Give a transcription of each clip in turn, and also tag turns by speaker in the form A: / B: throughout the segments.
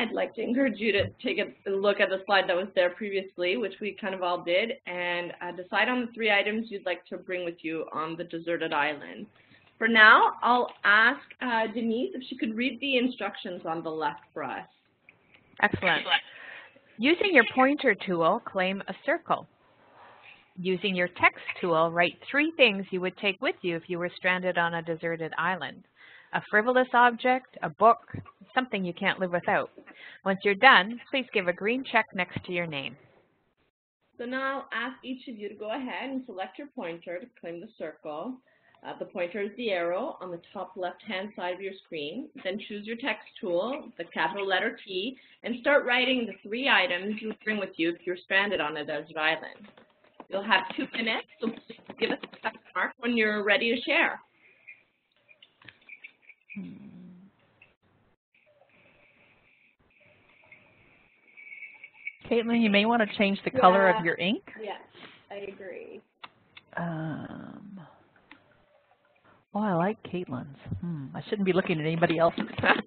A: I'd like to encourage you to take a look at the slide that was there previously, which we kind of all did, and uh, decide on the three items you'd like to bring with you on the deserted island. For now, I'll ask uh, Denise if she could read the instructions on the left for us.
B: Excellent. Using your pointer tool, claim a circle. Using your text tool, write three things you would take with you if you were stranded on a deserted island. A frivolous object, a book, something you can't live without. Once you're done, please give a green check next to your name.
A: So now I'll ask each of you to go ahead and select your pointer to claim the circle. Uh, the pointer is the arrow on the top left-hand side of your screen. Then choose your text tool, the capital letter T, and start writing the three items you bring with you if you're stranded on a desert island. You'll have two minutes, so please give us a mark when you're ready to share.
C: Caitlin, you may want to change the color
D: Yeah.
C: of your ink.
D: Yes, I agree.
C: Um, oh, I like Caitlin's. Hmm, I shouldn't be looking at anybody else. Let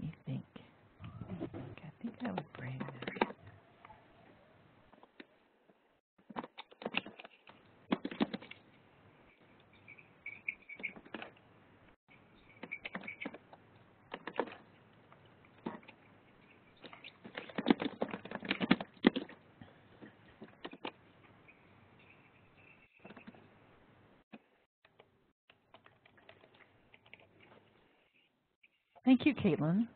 C: me think. I think I would bring. Thank you, Caitlin.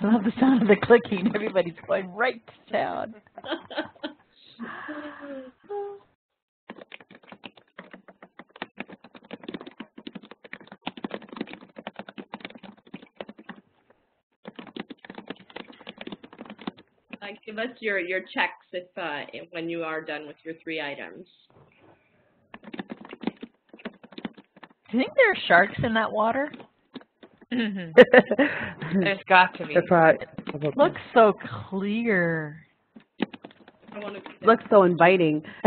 C: I love the sound of the clicking. Everybody's going right to town.
A: Uh, give us your, your checks if, uh, if- when you are done with your three items.
C: Do you think there are sharks in that water?
B: Mhm. There's got to be.
E: That's right.
C: Looks so clear.
A: I want to
E: Looks so inviting.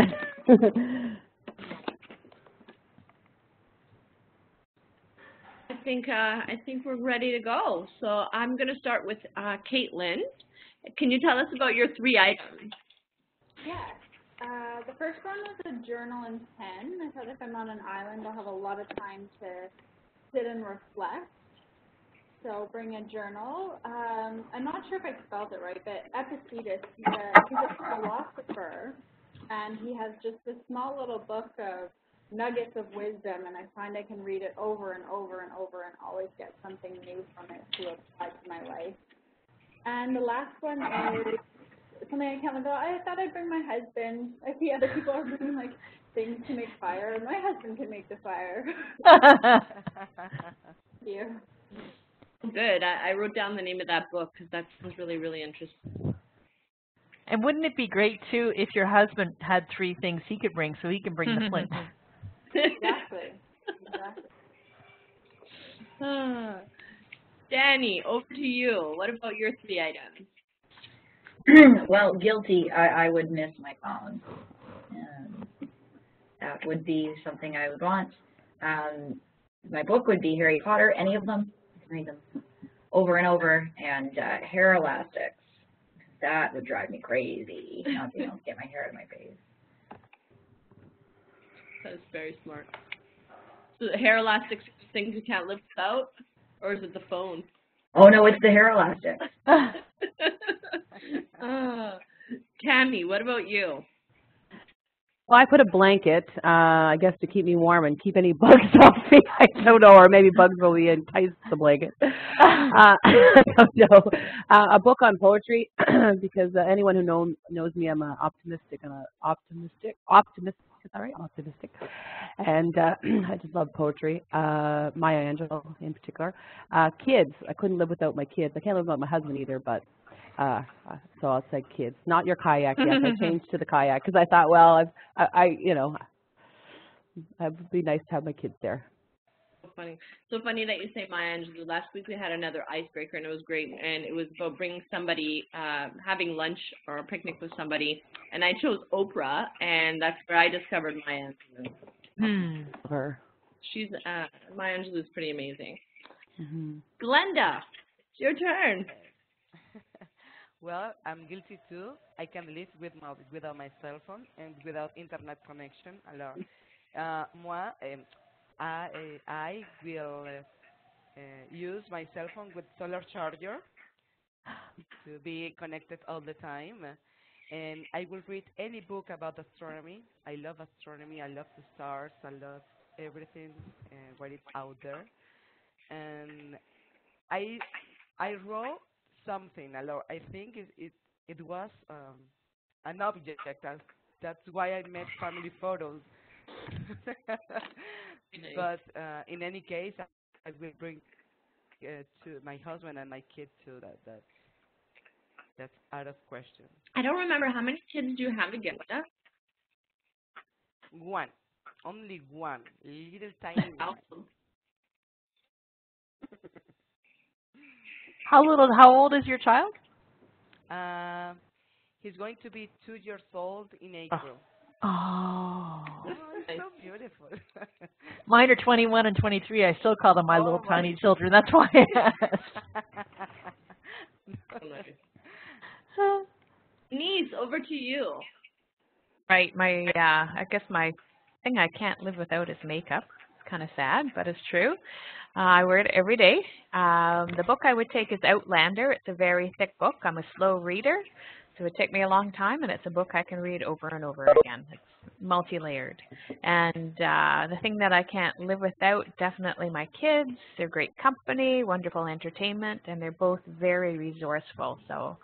A: I think uh, I think we're ready to go. So I'm going to start with uh, Caitlin. Can you tell us about your three items?
D: Yes. Uh, the first one was a journal and pen. I thought if I'm on an island, I'll have a lot of time to sit and reflect. So bring a journal. Um, I'm not sure if I spelled it right, but Epictetus, he's a, he's a philosopher, and he has just this small little book of nuggets of wisdom, and I find I can read it over and over and over and always get something new from it to apply to my life. And the last one is something I can't remember. I thought I'd bring my husband. I see other people are bringing like things to make fire, and my husband can make the fire. Thank you.
A: Good. I, I wrote down the name of that book because that sounds really, really interesting.
C: And wouldn't it be great too if your husband had three things he could bring so he can bring the flint?
D: Exactly. Exactly.
A: Ah. Danny, over to you. What about your three items?
F: well, guilty, I, I would miss my phone. Um, that would be something I would want. Um, my book would be Harry Potter, any of them. Read them over and over. And uh, hair elastics. That would drive me crazy. Not being able to get my hair out of my face.
A: That's very smart. So the hair elastics things you can't live without, or is it the phone?
F: Oh no, it's the hair elastics.
A: Ah. Tammy, what about you?
E: Well, I put a blanket, uh, I guess to keep me warm and keep any bugs off me. I don't know, or maybe bugs will be enticed the blanket. Uh, I don't know. Uh, a book on poetry, because uh, anyone who know, knows me, I'm uh, optimistic and uh, optimistic, optimistic, is that? Optimistic. And uh, I just love poetry. Uh, Maya Angelou in particular. Uh, kids, I couldn't live without my kids. I can't live without my husband either, but uh, uh, so I'll say kids, not your kayak. Yes, I changed to the kayak because I thought, well, I've, I, I, you know, it would be nice to have my kids there.
A: Funny. So funny that you say Maya Angelou. Last week we had another icebreaker and it was great. And it was about bringing somebody, uh, having lunch or a picnic with somebody. And I chose Oprah, and that's where I discovered Maya Angelou.
B: Hmm.
E: Her.
A: She's uh, Maya Angelou is pretty amazing.
E: hmm
A: Glenda, it's your turn.
G: Well, I'm guilty too. I can live with my, without my cell phone and without internet connection. Alors, uh, moi, um, I, I will uh, uh, use my cell phone with solar charger to be connected all the time. And I will read any book about astronomy. I love astronomy. I love the stars. I love everything uh, what is out there. And I I wrote something. I think it it, it was um, an object. That, that's why I made family photos. but uh, in any case, I, I will bring uh, to my husband and my kid too. That that that's out of question.
A: I don't remember how many kids do you have together.
G: One, only one, little tiny one.
A: Awesome.
C: How little? How old is your child?
G: Uh, he's going to be two years old in April.
C: Oh.
G: Oh, it's so beautiful.
C: Mine are 21 and 23. I still call them my
G: Oh,
C: little
G: my.
C: tiny children. That's why I asked.
A: Niece, over to you.
B: Right. My, uh, I guess my thing I can't live without is makeup. It's kind of sad, but it's true. Uh, I wear it every day. Um, the book I would take is Outlander. It's a very thick book. I'm a slow reader, so it took me a long time, and it's a book I can read over and over again. It's multi-layered. And uh, the thing that I can't live without, definitely my kids. They're great company, wonderful entertainment, and they're both very resourceful, so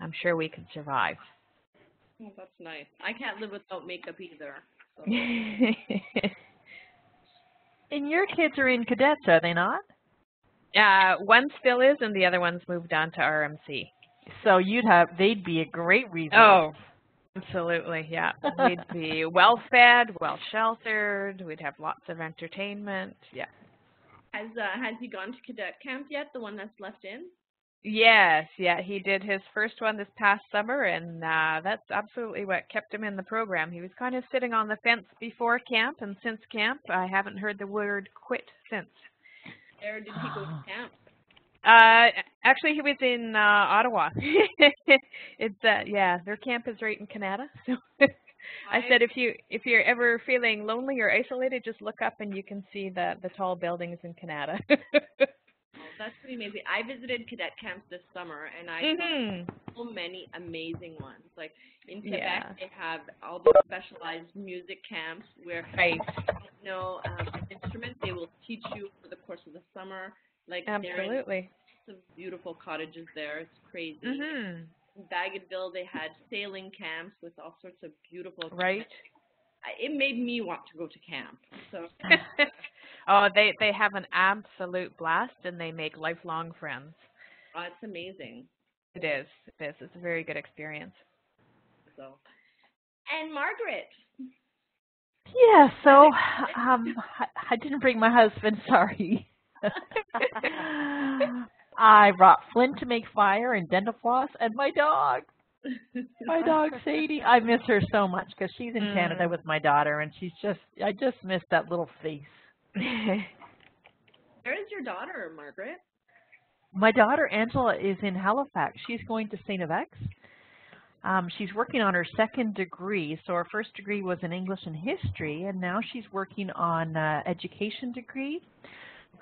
B: I'm sure we could survive.
A: Oh, that's nice. I can't live without makeup either. So.
C: and your kids are in cadets, are they not?
B: Uh, one still is, and the other one's moved on to RMC.
C: So you'd have, they'd be a great resource.
B: Oh, absolutely, yeah. We'd be well fed, well sheltered. We'd have lots of entertainment. Yeah.
A: Has uh, has he gone to cadet camp yet? The one that's left in?
B: Yes, yeah. He did his first one this past summer, and uh, that's absolutely what kept him in the program. He was kind of sitting on the fence before camp, and since camp, I haven't heard the word quit since.
A: Where did he go to camp?
B: Uh, actually, he was in uh, Ottawa. it's uh, yeah, their camp is right in Canada. So I said if you if you're ever feeling lonely or isolated, just look up and you can see the the tall buildings in Canada.
A: Oh, that's pretty amazing. I visited cadet camps this summer, and I
B: mhm.
A: saw so many amazing ones. Like in Quebec,
B: Yeah.
A: they have all these specialized music camps where
B: Right.
A: if you don't know um, an instrument, they will teach you for the course of the summer. Like
B: Absolutely.
A: some beautiful cottages there. It's crazy.
B: Mhm.
A: In Bagotville, they had sailing camps with all sorts of beautiful.
B: Right.
A: I- It made me want to go to camp. So
B: oh, they they have an absolute blast and they make lifelong friends.
A: uh, it's amazing.
B: It is. It is. It's a very good experience.
A: So, and Margaret,
C: Yeah, so um, I, I didn't bring my husband, sorry. I brought Flint to make fire and dental floss and my dog. My dog Sadie. I miss her so much because she's in Canada
B: Mm.
C: with my daughter and she's just, I just miss that little face.
A: where is your daughter, Margaret?
C: My daughter Angela is in Halifax. She's going to St. FX. Um, she's working on her second degree. So her first degree was in English and history, and now she's working on uh, education degree,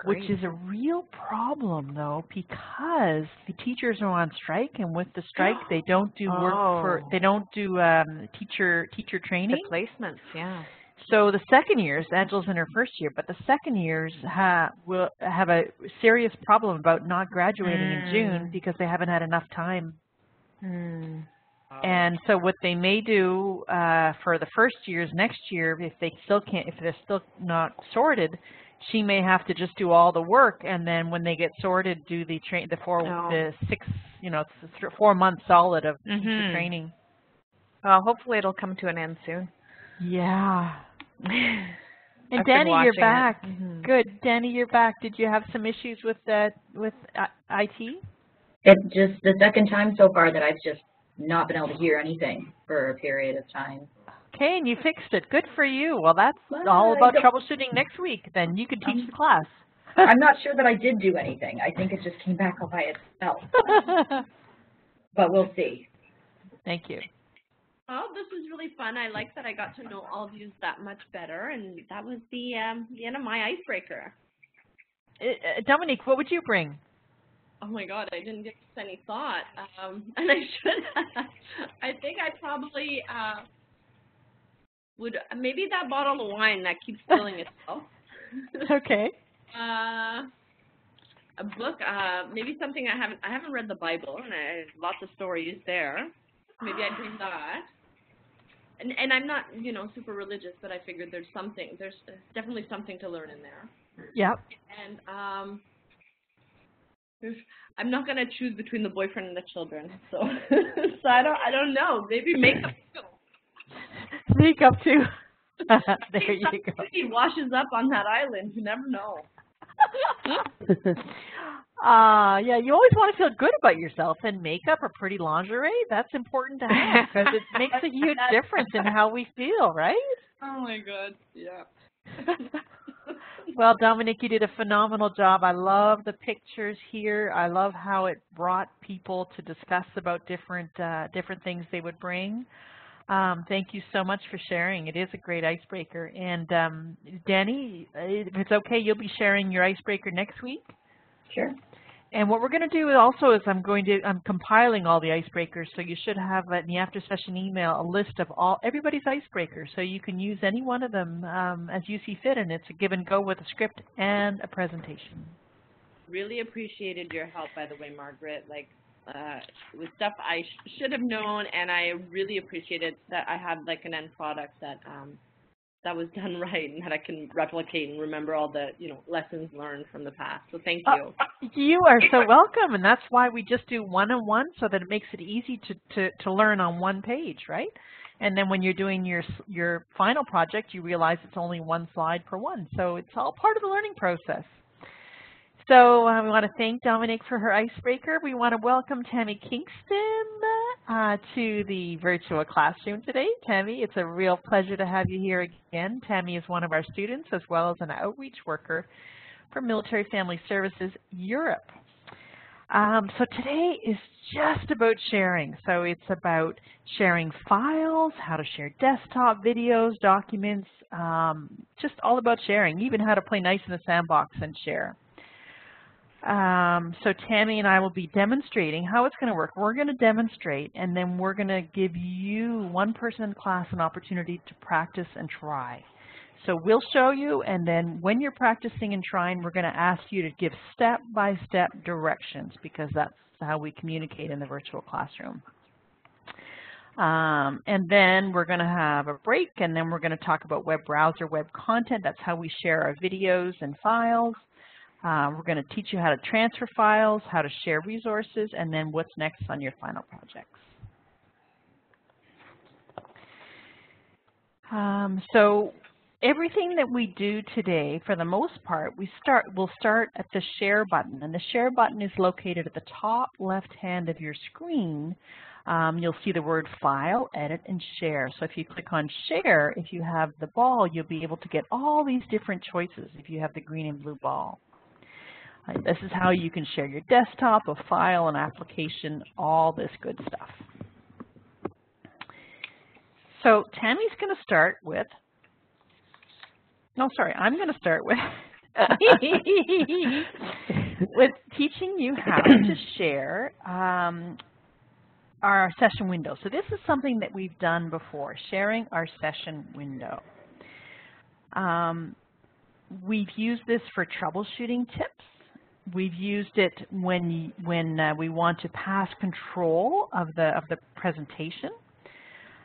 C: which is a real problem though because the teachers are on strike, and with the strike they don't do work for
B: Oh.
C: they don't do um, teacher teacher training.
B: The placements, yeah.
C: So the second years, Angela's in her first year, but the second years ha will have a serious problem about not graduating in June
B: Mm.
C: because they haven't had enough time.
B: Hmm.
C: And so what they may do uh, for the first years next year, if they still can't, if they're still not sorted, she may have to just do all the work, and then when they get sorted, do the train the four
B: Oh.
C: the six you know th th four months solid of teacher
B: Mhm.
C: training.
B: Well, hopefully it'll come to an end soon.
C: Yeah. And
B: I've
C: Danny, you're
B: watching it.
C: back.
B: Mhm.
C: Good. Danny, you're back. Did you have some issues with uh, with uh, IT?
F: It's just the second time so far that I've just not been able to hear anything for a period of time.
C: Okay, and you fixed it. Good for you. Well, that's
F: Well,
C: all about troubleshooting next week. Then you can teach the class.
F: I'm not sure that I did do anything. I think it just came back all by itself. But we'll see.
C: Thank you.
A: Oh, this was really fun. I like that I got to know all of you that much better, and that was the um, the end of my icebreaker.
C: Uh, uh, Dominique, what would you bring?
A: Oh my God, I didn't give this any thought, um, and I should. I think I probably uh, would maybe that bottle of wine that keeps filling itself.
C: Okay.
A: Uh, a book, uh, maybe something I haven't, I haven't read the Bible, and I, lots of stories there. Maybe I'd bring that. And, and I'm not, you know, super religious, but I figured there's something, there's definitely something to learn in there.
C: Yep.
A: And, um, I'm not gonna choose between the boyfriend and the children, so, so I don't, I don't know, maybe makeup.
C: Makeup too. there you go.
A: He washes up on that island, you never know.
C: Uh, yeah, you always want to feel good about yourself, and makeup or pretty lingerie, that's important to have because it makes a huge difference in how we feel, right?
A: Oh my god, yeah.
C: Well, Dominique, you did a phenomenal job. I love the pictures here. I love how it brought people to discuss about different uh, different things they would bring. Um, thank you so much for sharing. It is a great icebreaker. And um, Danny, if it's okay, you'll be sharing your icebreaker next week.
F: Sure.
C: And what we're going to do also is I'm going to I'm compiling all the icebreakers, so you should have in the after session email a list of all everybody's icebreakers, so you can use any one of them um, as you see fit, and it's a give and go with a script and a presentation.
A: Really appreciated your help, by the way, Margaret. Like, uh, it was stuff I sh should have known, and I really appreciated that I had like an end product that um, that was done right and that I can replicate and remember all the you know lessons learned from the past. So thank
C: Uh,
A: you.
C: You are so welcome, and that's why we just do one-on-one so that it makes it easy to, to, to learn on one page, right? And then when you're doing your your final project, you realize it's only one slide per one. So it's all part of the learning process. So uh, we want to thank Dominique for her icebreaker. We want to welcome Tammy Kingston uh, to the virtual classroom today. Tammy, it's a real pleasure to have you here again. Tammy is one of our students as well as an outreach worker for Military Family Services Europe. Um, so today is just about sharing. So it's about sharing files, how to share desktop videos, documents, um, just all about sharing, even how to play nice in the sandbox and share. Um, so Tammy and I will be demonstrating how it's going to work. We're going to demonstrate, and then we're going to give you, one person in class, an opportunity to practice and try. So we'll show you, and then when you're practicing and trying, we're going to ask you to give step-by-step directions because that's how we communicate in the virtual classroom. Um, and then we're going to have a break, and then we're going to talk about web browser, web content. That's how we share our videos and files. Uh, we're going to teach you how to transfer files, how to share resources, and then what's next on your final projects. Um, so everything that we do today, for the most part, we start, we'll start at the share button. And the share button is located at the top left hand of your screen. Um, you'll see the word file, edit, and share. So if you click on share, if you have the ball, you'll be able to get all these different choices if you have the green and blue ball. Uh, This is how you can share your desktop, a file, an application, all this good stuff. So Tammy's going to start with, no, sorry, I'm going to start with, with teaching you how to share um, our session window. So this is something that we've done before, sharing our session window. Um, we've used this for troubleshooting tips. We've used it when when uh, we want to pass control of the of the presentation.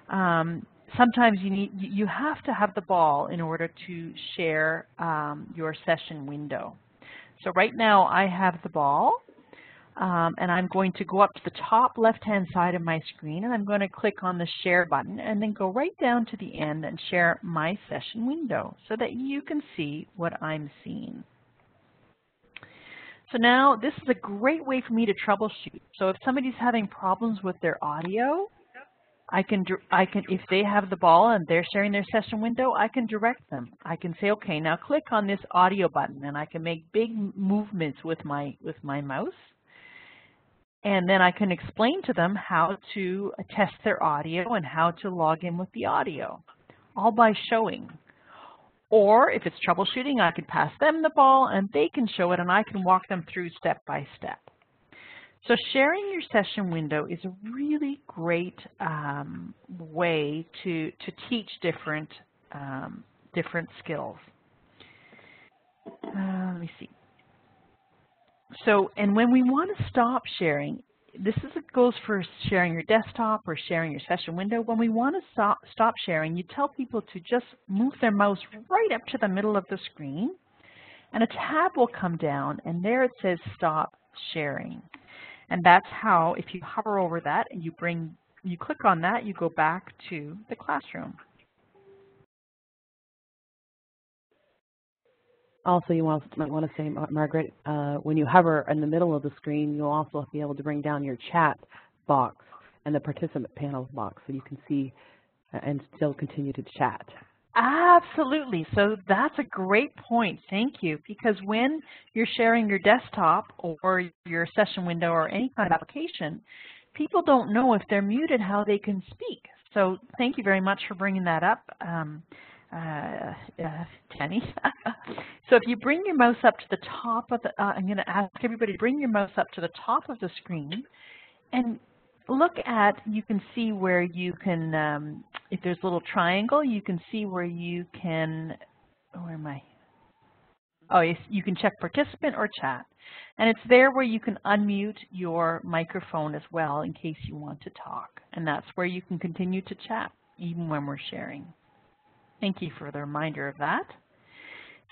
C: Um, sometimes you need you have to have the ball in order to share um, your session window. So right now I have the ball. um, and I'm going to go up to the top left-hand side of my screen, and I'm going to click on the Share button, and then go right down to the end and share my session window so that you can see what I'm seeing. So now this is a great way for me to troubleshoot. So if somebody's having problems with their audio, I can, I can, if they have the ball and they're sharing their session window, I can direct them. I can say, okay, now click on this audio button, and I can make big movements with my with my mouse. And then I can explain to them how to test their audio and how to log in with the audio, all by showing. Or if it's troubleshooting, I could pass them the ball and they can show it and I can walk them through step by step. So sharing your session window is a really great um, way to, to teach different, um, different skills. Uh, let me see. So, and when we want to stop sharing, this is, goes for sharing your desktop or sharing your session window. When we want to stop, stop sharing, you tell people to just move their mouse right up to the middle of the screen, and a tab will come down, and there it says Stop Sharing. And that's how, if you hover over that and you bring, you click on that, you go back to the classroom.
E: Also, you want, might want to say, Margaret, uh, when you hover in the middle of the screen, you'll also be able to bring down your chat box and the participant panel box so you can see uh, and still continue to chat.
C: Absolutely. So that's a great point. Thank you. Because when you're sharing your desktop or your session window or any kind of application, people don't know if they're muted how they can speak. So thank you very much for bringing that up. Um, uh, uh, Tenny. so if you bring your mouse up to the top of the, uh, I'm going to ask everybody to bring your mouse up to the top of the screen and look at, you can see where you can, um, if there's a little triangle, you can see where you can, where am I? Oh, you can check participant or chat. And it's there where you can unmute your microphone as well in case you want to talk. And that's where you can continue to chat even when we're sharing. Thank you for the reminder of that.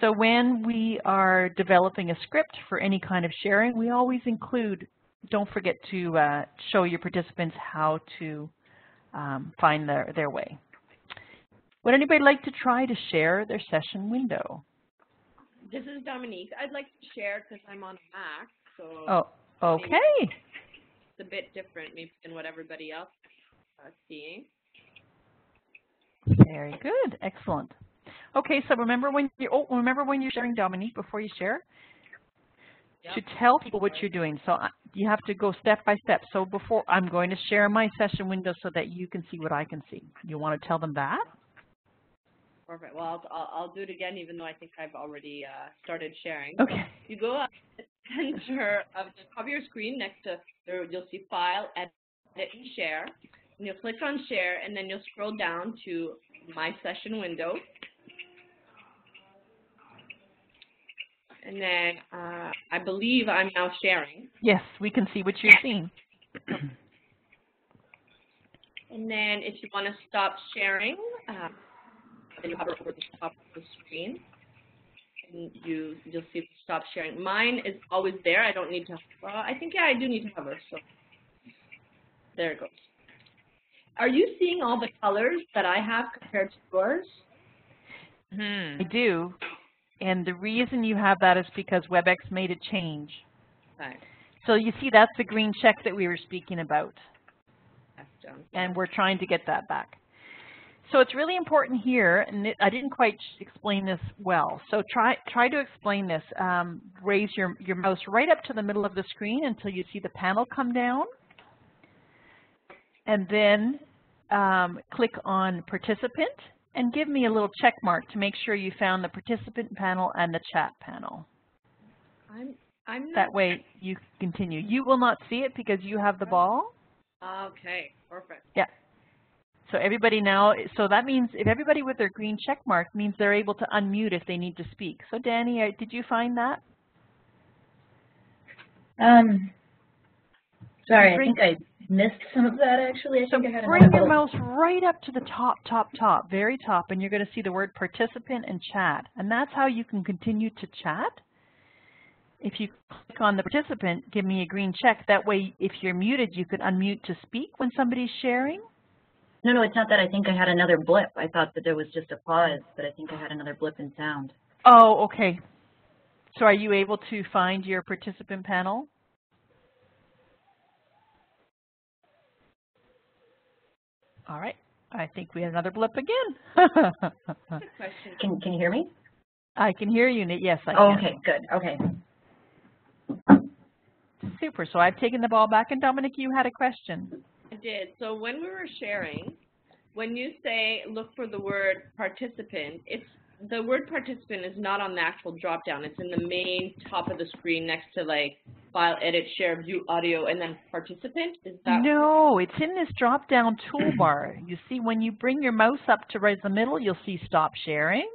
C: So when we are developing a script for any kind of sharing, we always include, don't forget to uh, show your participants how to um, find their, their way. Would anybody like to try to share their session window?
A: This is Dominique. I'd like to share because I'm on Mac. So
C: oh, okay.
A: It's a bit different maybe than what everybody else is seeing.
C: Very good. Excellent. Okay, so remember when you oh remember when you're sharing Dominique before you share? Yep. To tell people what you're doing. So uh, you have to go step by step. So before I'm going to share my session window so that you can see what I can see. You want to tell them that?
A: Perfect. Well, I'll, I'll do it again, even though I think I've already uh, started sharing.
C: Okay.
A: You go up to the center of the top of your screen next to there, you'll see File, Edit, and Share. And you'll click on share and then you'll scroll down to my session window. And then uh, I believe I'm now sharing.
C: Yes, we can see what you're seeing.
A: and then if you want to stop sharing, uh, then you hover over the top of the screen. And you, you'll see stop sharing. Mine is always there. I don't need to, well, I think, yeah, I do need to hover. So there it goes. Are you seeing all the colors that I have compared to yours?
C: Hmm. I do. And the reason you have that is because WebEx made a change.
A: Right.
C: So you see that's the green check that we were speaking about. And we're trying to get that back. So it's really important here, and it, I didn't quite explain this well. So try try to explain this. Um, raise your, your mouse right up to the middle of the screen until you see the panel come down and then um, click on participant and give me a little check mark to make sure you found the participant panel and the chat panel.
A: I'm, I'm
C: that way you continue. You will not see it because you have the ball.
A: Okay, perfect.
C: Yeah. So everybody now, so that means if everybody with their green check mark means they're able to unmute if they need to speak. So Danny, uh, did you find that?
F: Um, sorry, I think I missed some of that actually. I
C: so
F: think I had
C: bring your mouse right up to the top, top, top, very top, and you're going to see the word participant and chat. And that's how you can continue to chat if you click on the participant, give me a green check. That way, if you're muted, you can unmute to speak when somebody's sharing.
F: No, no, it's not that. I think I had another blip. I thought that there was just a pause, but I think I had another blip in sound.
C: Oh, okay. So are you able to find your participant panel? All right. I think we had another blip again.
A: Question.
F: Can Can you hear me?
C: I can hear you. Yes, I
F: Oh,
C: can.
F: okay, good. Okay.
C: Super. So I've taken the ball back. And Dominique, you had a question.
A: I did. So when we were sharing, when you say look for the word participant, it's the word participant is not on the actual drop down. It's in the main top of the screen next to like file, edit, share, view audio, and then participant. Is that
C: No, it's in this drop-down toolbar. You see, when you bring your mouse up to right in the middle, you'll see stop sharing.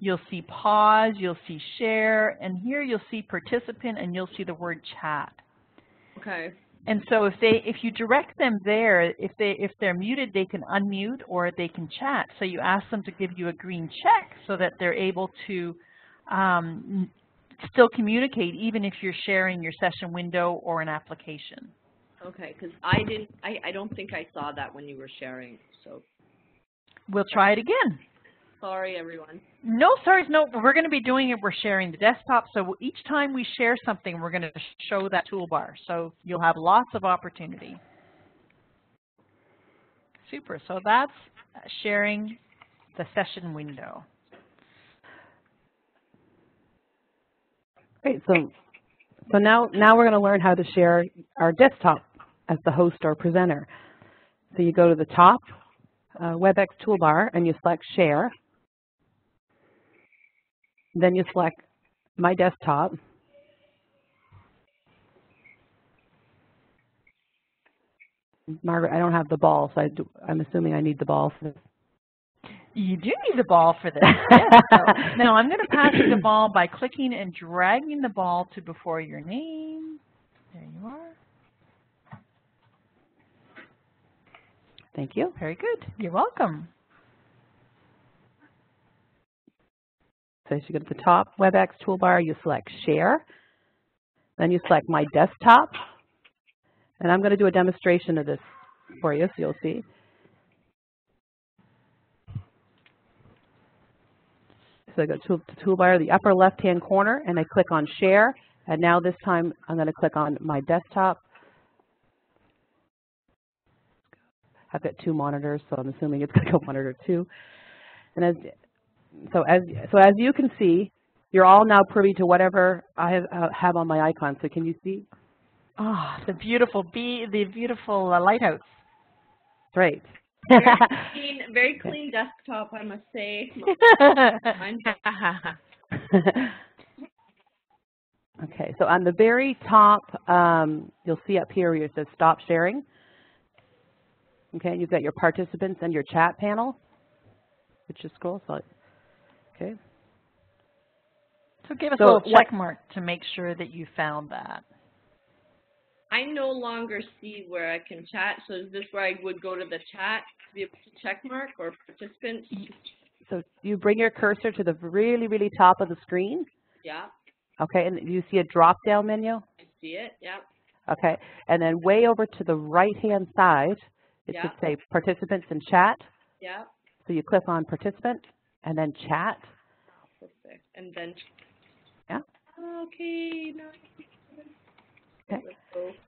C: You'll see pause, you'll see share, and here you'll see participant and you'll see the word chat.
A: okay?
C: And so if they if you direct them there, if they if they're muted, they can unmute or they can chat. So you ask them to give you a green check so that they're able to um, still communicate even if you're sharing your session window or an application.
A: Okay, because I didn't. I I don't think I saw that when you were sharing. So
C: We'll try it again.
A: Sorry, everyone.
C: No, sorry, no, we're going to be doing it, we're sharing the desktop, so each time we share something, we're going to show that toolbar. So you'll have lots of opportunity. Super, so that's sharing the session window.
E: Great. So, so now, now we're going to learn how to share our desktop as the host or presenter. So you go to the top uh, WebEx toolbar and you select Share. Then you select My Desktop. Margaret, I don't have the ball, so I do, I'm assuming I need the ball for this.
C: You do need the ball for this. Yes. So now I'm going to pass you the ball by clicking and dragging the ball to before your name. There you are.
E: Thank you.
C: Very good. You're welcome.
E: So as you go to the top WebEx toolbar, you select Share. Then you select My Desktop. And I'm going to do a demonstration of this for you, so you'll see. So I go to the toolbar, the upper left-hand corner, and I click on Share. And now this time, I'm going to click on My Desktop. I've got two monitors, so I'm assuming it's going to go monitor two. And as so as so as you can see, you're all now privy to whatever I have, uh, have on my icon. So can you see?
C: Ah, the beautiful bee, the beautiful uh, lighthouse.
E: Great.
A: Very clean, very clean desktop, I must say.
E: Okay, so on the very top, um, you'll see up here where it says Stop Sharing. Okay, you've got your participants and your chat panel, which is cool. So, okay.
C: So give us
E: So
C: a little check mark to make sure that you found that.
A: I no longer see where I can chat. So is this where I would go to the chat to be able to check mark or participants?
E: So you bring your cursor to the really, really top of the screen.
A: Yeah,
E: Okay, and you see a drop-down menu.
A: I see it. Yeah,
E: Okay, and then way over to the right-hand side, it
A: Yeah.
E: should say participants and chat.
A: yeah,
E: So you click on participant and then chat.
A: And then.
E: Yeah.
A: Okay.
E: Okay.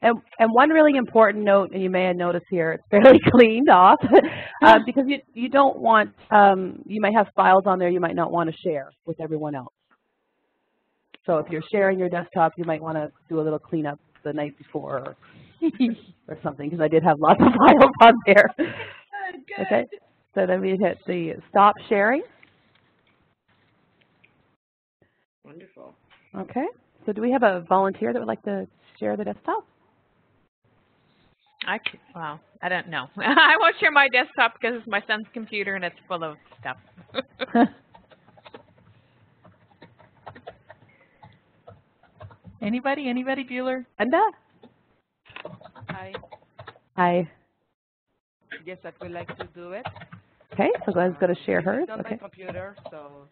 E: And, and one really important note, and you may have noticed here, it's fairly cleaned off, uh, because you, you don't want, um, you might have files on there you might not want to share with everyone else. So if you're sharing your desktop, you might want to do a little cleanup the night before or, or something, because I did have lots of files on there.
A: Good, good.
E: Okay, so then we hit the stop sharing.
A: Wonderful.
E: Okay, so do we have a volunteer that would like to share the desktop?
B: I c well, I don't know. I won't share my desktop because it's my son's computer and it's full of stuff.
C: Anybody? Anybody, Bueller?
E: Enda?
G: Hi.
E: Hi.
G: Yes, I would like to do it.
E: Okay, so Glenn's going to share hers.
G: It's on
E: Okay.
G: my computer, so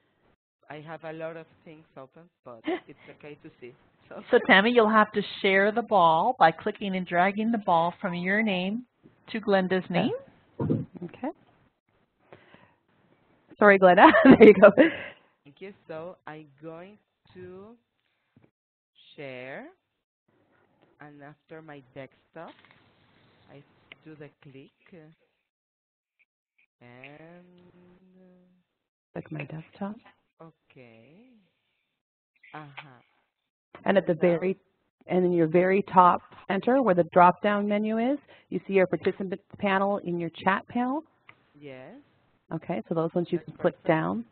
G: I have a lot of things open, but it's okay to see. So,
C: So Tammy, you'll have to share the ball by clicking and dragging the ball from your name to Glenda's name.
E: Okay. Sorry, Glenda. there you go.
G: thank you. So I'm going to share, and after my desktop, I do the click, and
E: Like my desktop.
G: Uh, okay. Uh-huh.
E: And at the very, and in your very top center where the drop-down menu is, you see your participants panel in your chat panel.
G: Yes.
E: Okay, so those ones you
G: That's
E: can click
G: perfect.
E: down.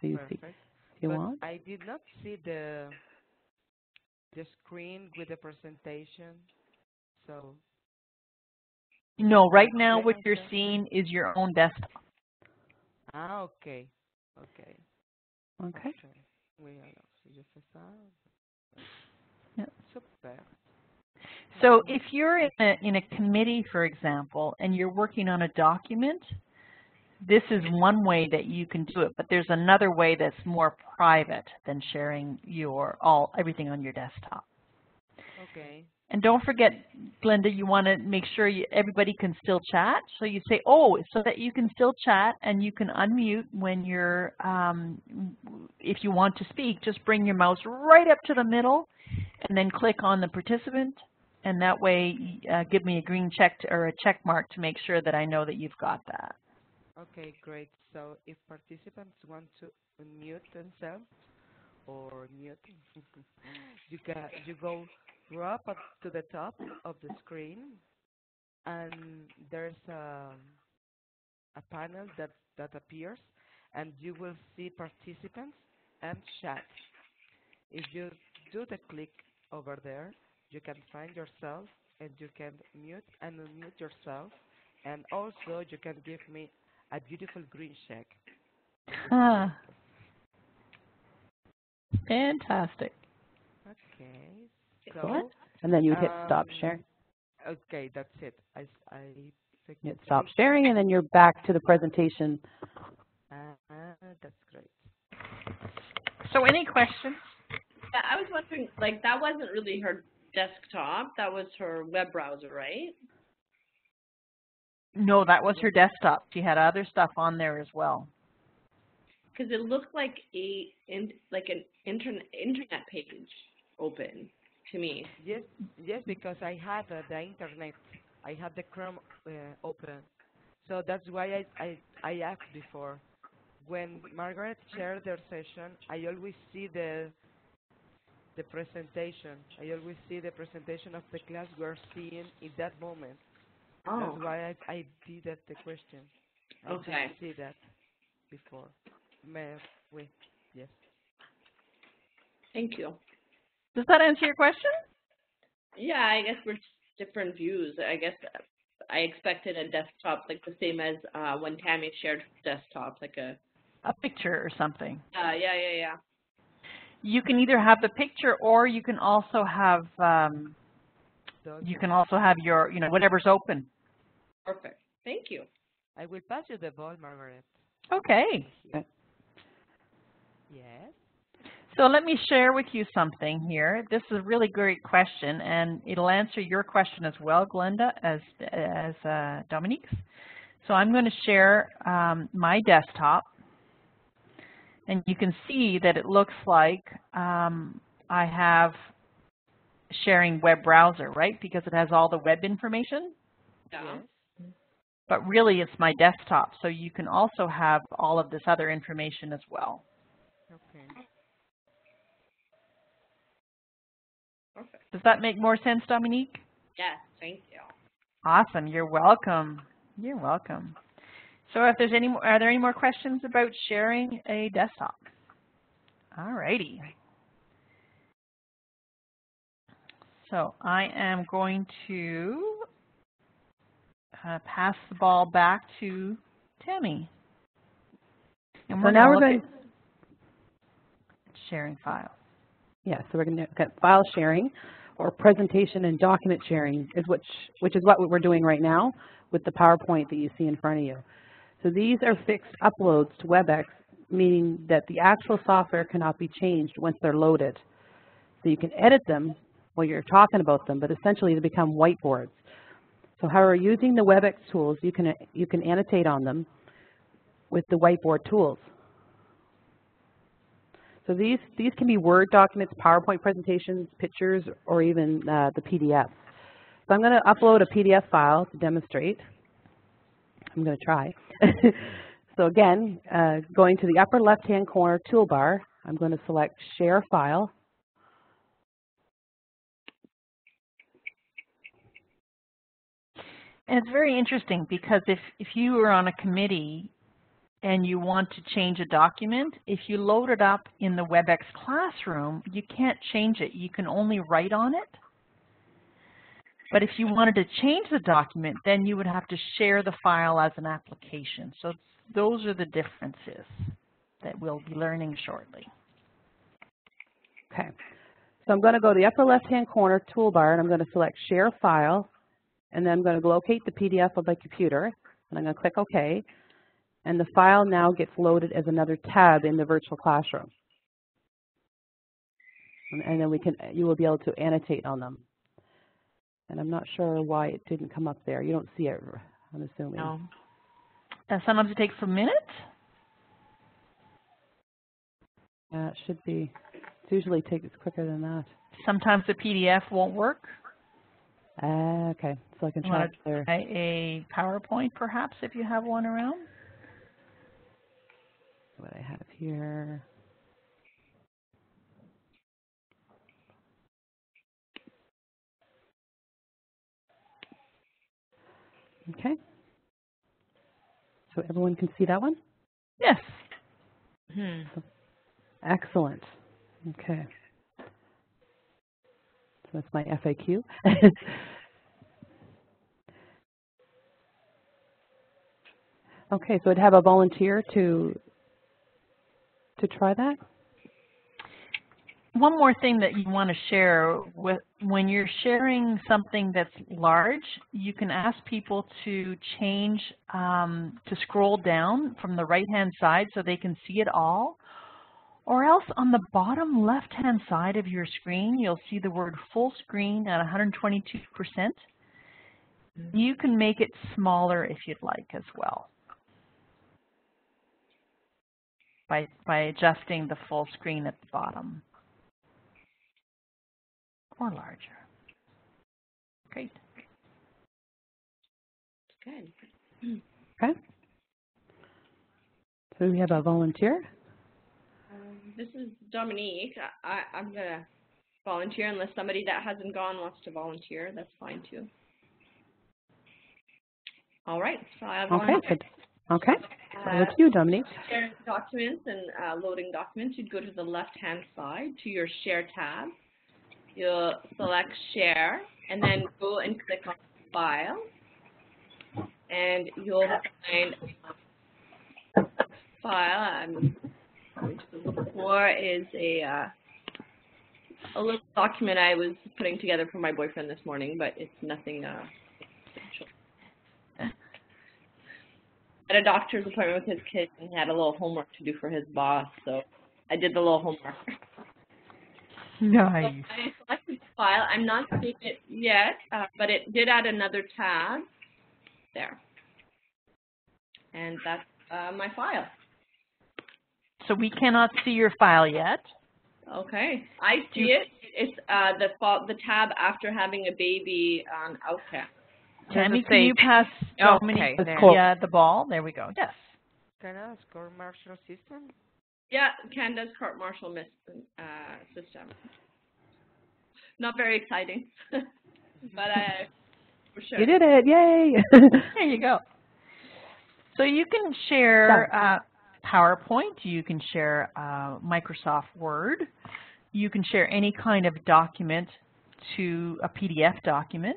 E: So you see,
G: Perfect.
E: if you
G: but
E: want.
G: I did not see the the screen with the presentation. So
C: No, right now what you're seeing is your own desktop.
G: ah okay. Okay.
E: Okay.
G: Oui, alors, je fais ça.
C: Yeah.
G: Super.
C: So if you're in a, in a committee, for example, and you're working on a document, this is one way that you can do it, but there's another way that's more private than sharing your all everything on your desktop.
G: Okay.
C: And don't forget, Glenda, you want to make sure you, everybody can still chat. So you say, oh, so that you can still chat and you can unmute when you're, um, if you want to speak, just bring your mouse right up to the middle and then click on the participant. And that way, uh, give me a green check to, or a check mark to make sure that I know that you've got that.
G: Okay, great. So if participants want to unmute themselves or mute, you you go up up to the top of the screen, and there's a a panel that that appears, and you will see participants and chat. If you do the click over there, you can find yourself and you can mute and unmute yourself, and also you can give me a beautiful green check.
C: Ah, fantastic.
G: Okay.
E: Excellent.
G: So,
E: And then you hit stop
G: um,
E: sharing.
G: okay, that's it. I, s- I think
E: Hit
G: it's
E: stop
G: it.
E: sharing, and then you're back to the presentation.
G: Uh, that's great.
C: So any questions?
A: Yeah, I was wondering, like, that wasn't really her desktop, that was her web browser, right?
C: No, that was her desktop. She had other stuff on there as well.
A: Because it looked like a, in, like an internet, internet page open to me.
G: Yes, yes, because I have uh, the internet. I have the Chrome uh, open, so that's why I, I I asked before. When Margaret shared their session, I always see the the presentation. I always see the presentation of the class we're seeing in that moment.
A: Oh,
G: That's why I, I did that the question. I didn't see that before. Me, oui, yes.
A: thank you.
C: Does that answer your question?
A: Yeah, I guess we're just different views. I guess I expected a desktop like the same as uh, when Tammy shared desktop, like a,
C: A picture or something.
A: uh, yeah, yeah, yeah.
C: You can either have the picture or you can also have um, you can also have your you know whatever's open.
A: Perfect. Thank you.
G: I will pass you the ball, Margaret.
C: Okay.
G: Yes.
C: So let me share with you something here. This is a really great question, and it'll answer your question as well, Glenda, as as uh, Dominique's. So I'm going to share um, my desktop, and you can see that it looks like um, I have sharing web browser, right? Because it has all the web information.
A: Yeah.
C: But really, it's my desktop, so you can also have all of this other information as well.
G: Okay.
C: Does that make more sense, Dominique?
A: Yes, thank you.
C: Awesome. You're welcome. You're welcome. So if there's any more, are there any more questions about sharing a desktop? All righty. So I am going to uh, pass the ball back to Tammy. And
E: So now
C: gonna
E: we're
C: look
E: going,
C: at sharing file.
E: yeah, so we're going to look at file sharing or presentation and document sharing, is which, which is what we're doing right now with the PowerPoint that you see in front of you. So these are fixed uploads to WebEx, meaning that the actual software cannot be changed once they're loaded. So you can edit them while you're talking about them, but essentially they become whiteboards. So however, using the WebEx tools, you can, you can annotate on them with the whiteboard tools. So these, these can be Word documents, PowerPoint presentations, pictures, or even uh, the PDF. So I'm going to upload a PDF file to demonstrate. I'm going to try. so again, uh, going to the upper left-hand corner toolbar, I'm going to select Share File.
C: And it's very interesting because if, if you are on a committee and you want to change a document, if you load it up in the WebEx classroom, you can't change it. You can only write on it. But if you wanted to change the document, then you would have to share the file as an application. So those are the differences that we'll be learning shortly.
E: Okay. So I'm going to go to the upper left-hand corner toolbar, and I'm going to select Share File, and then I'm going to locate the PDF on my computer, and I'm going to click OK and the file now gets loaded as another tab in the virtual classroom. And, then we can, you will be able to annotate on them. And I'm not sure why it didn't come up there. You don't see it, I'm assuming.
C: No. And sometimes it takes a minute.
E: Yeah, it should be. It usually takes quicker than that.
C: Sometimes the PDF won't work.
E: Uh, okay, so I can try it there.
C: A PowerPoint, perhaps, if you have one around
E: what I have here. Okay. So everyone can see that one?
C: Yes.
B: Hmm.
E: Excellent. Okay. So that's my FAQ. okay, so I'd have a volunteer to to try that?
C: One more thing that you want to share with when you're sharing something that's large, you can ask people to change um, to scroll down from the right hand side so they can see it all. Or else on the bottom left hand side of your screen, you'll see the word full screen at 122%. You can make it smaller if you'd like as well. By, by adjusting the full screen at the bottom or larger. Great.
A: Good.
E: Okay. So we have a volunteer.
A: Um, this is Dominique. I, I'm going to volunteer unless somebody that hasn't gone wants to volunteer. That's fine too. All right. So I have
E: okay. Okay. Uh, you, Dominique.
A: Sharing documents and uh, loading documents, you'd go to the left-hand side to your Share tab. You'll select Share, and then go and click on File, and you'll find File. I'm going to look for is a uh, a little document I was putting together for my boyfriend this morning, but it's nothing uh, at a doctor's appointment with his kid and he had a little homework to do for his boss, so I did the little homework.
C: Nice.
A: So I selected the file. I'm not seeing it yet, uh, but it did add another tab there. And that's uh, my file.
C: So we cannot see your file yet.
A: Okay, I see it. It's uh, the the tab after having a baby on Outcast.
C: Tammy, can you pass
B: oh,
C: Dominique
B: okay,
C: the, uh, the ball? There we go. Yes.
G: Canada's court martial system?
A: Yeah, Canada's court martial uh, system. Not very exciting, but uh, for sure.
E: You did it! Yay!
C: there you go. So you can share uh, PowerPoint. You can share uh, Microsoft Word. You can share any kind of document to a PDF document.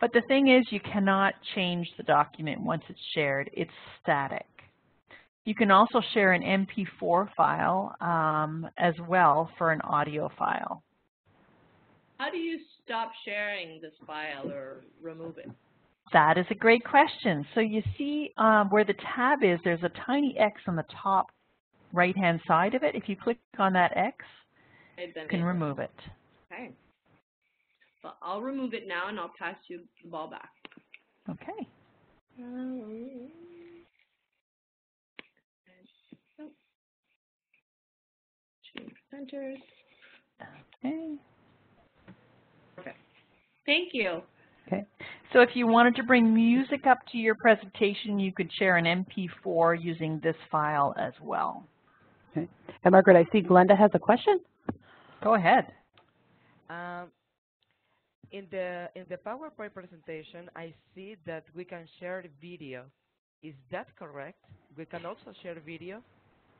C: But the thing is, you cannot change the document once it's shared. It's static. You can also share an MP4 file um, as well for an audio file.
A: How do you stop sharing this file or remove it?
C: That is a great question. So you see um, where the tab is, there's a tiny X on the top right-hand side of it. If you click on that X, you can remove it.
A: But I'll remove it now and I'll pass you the ball back.
C: Okay.
A: Um, and-. Change
C: Okay.
A: Thank you.
C: Okay. So if you wanted to bring music up to your presentation, you could share an MP4 using this file as well. Okay.
E: And Margaret, I see Glenda has a question.
C: Go ahead.
G: Um, in the in the PowerPoint presentation, I see that we can share video. Is that correct? We can also share video.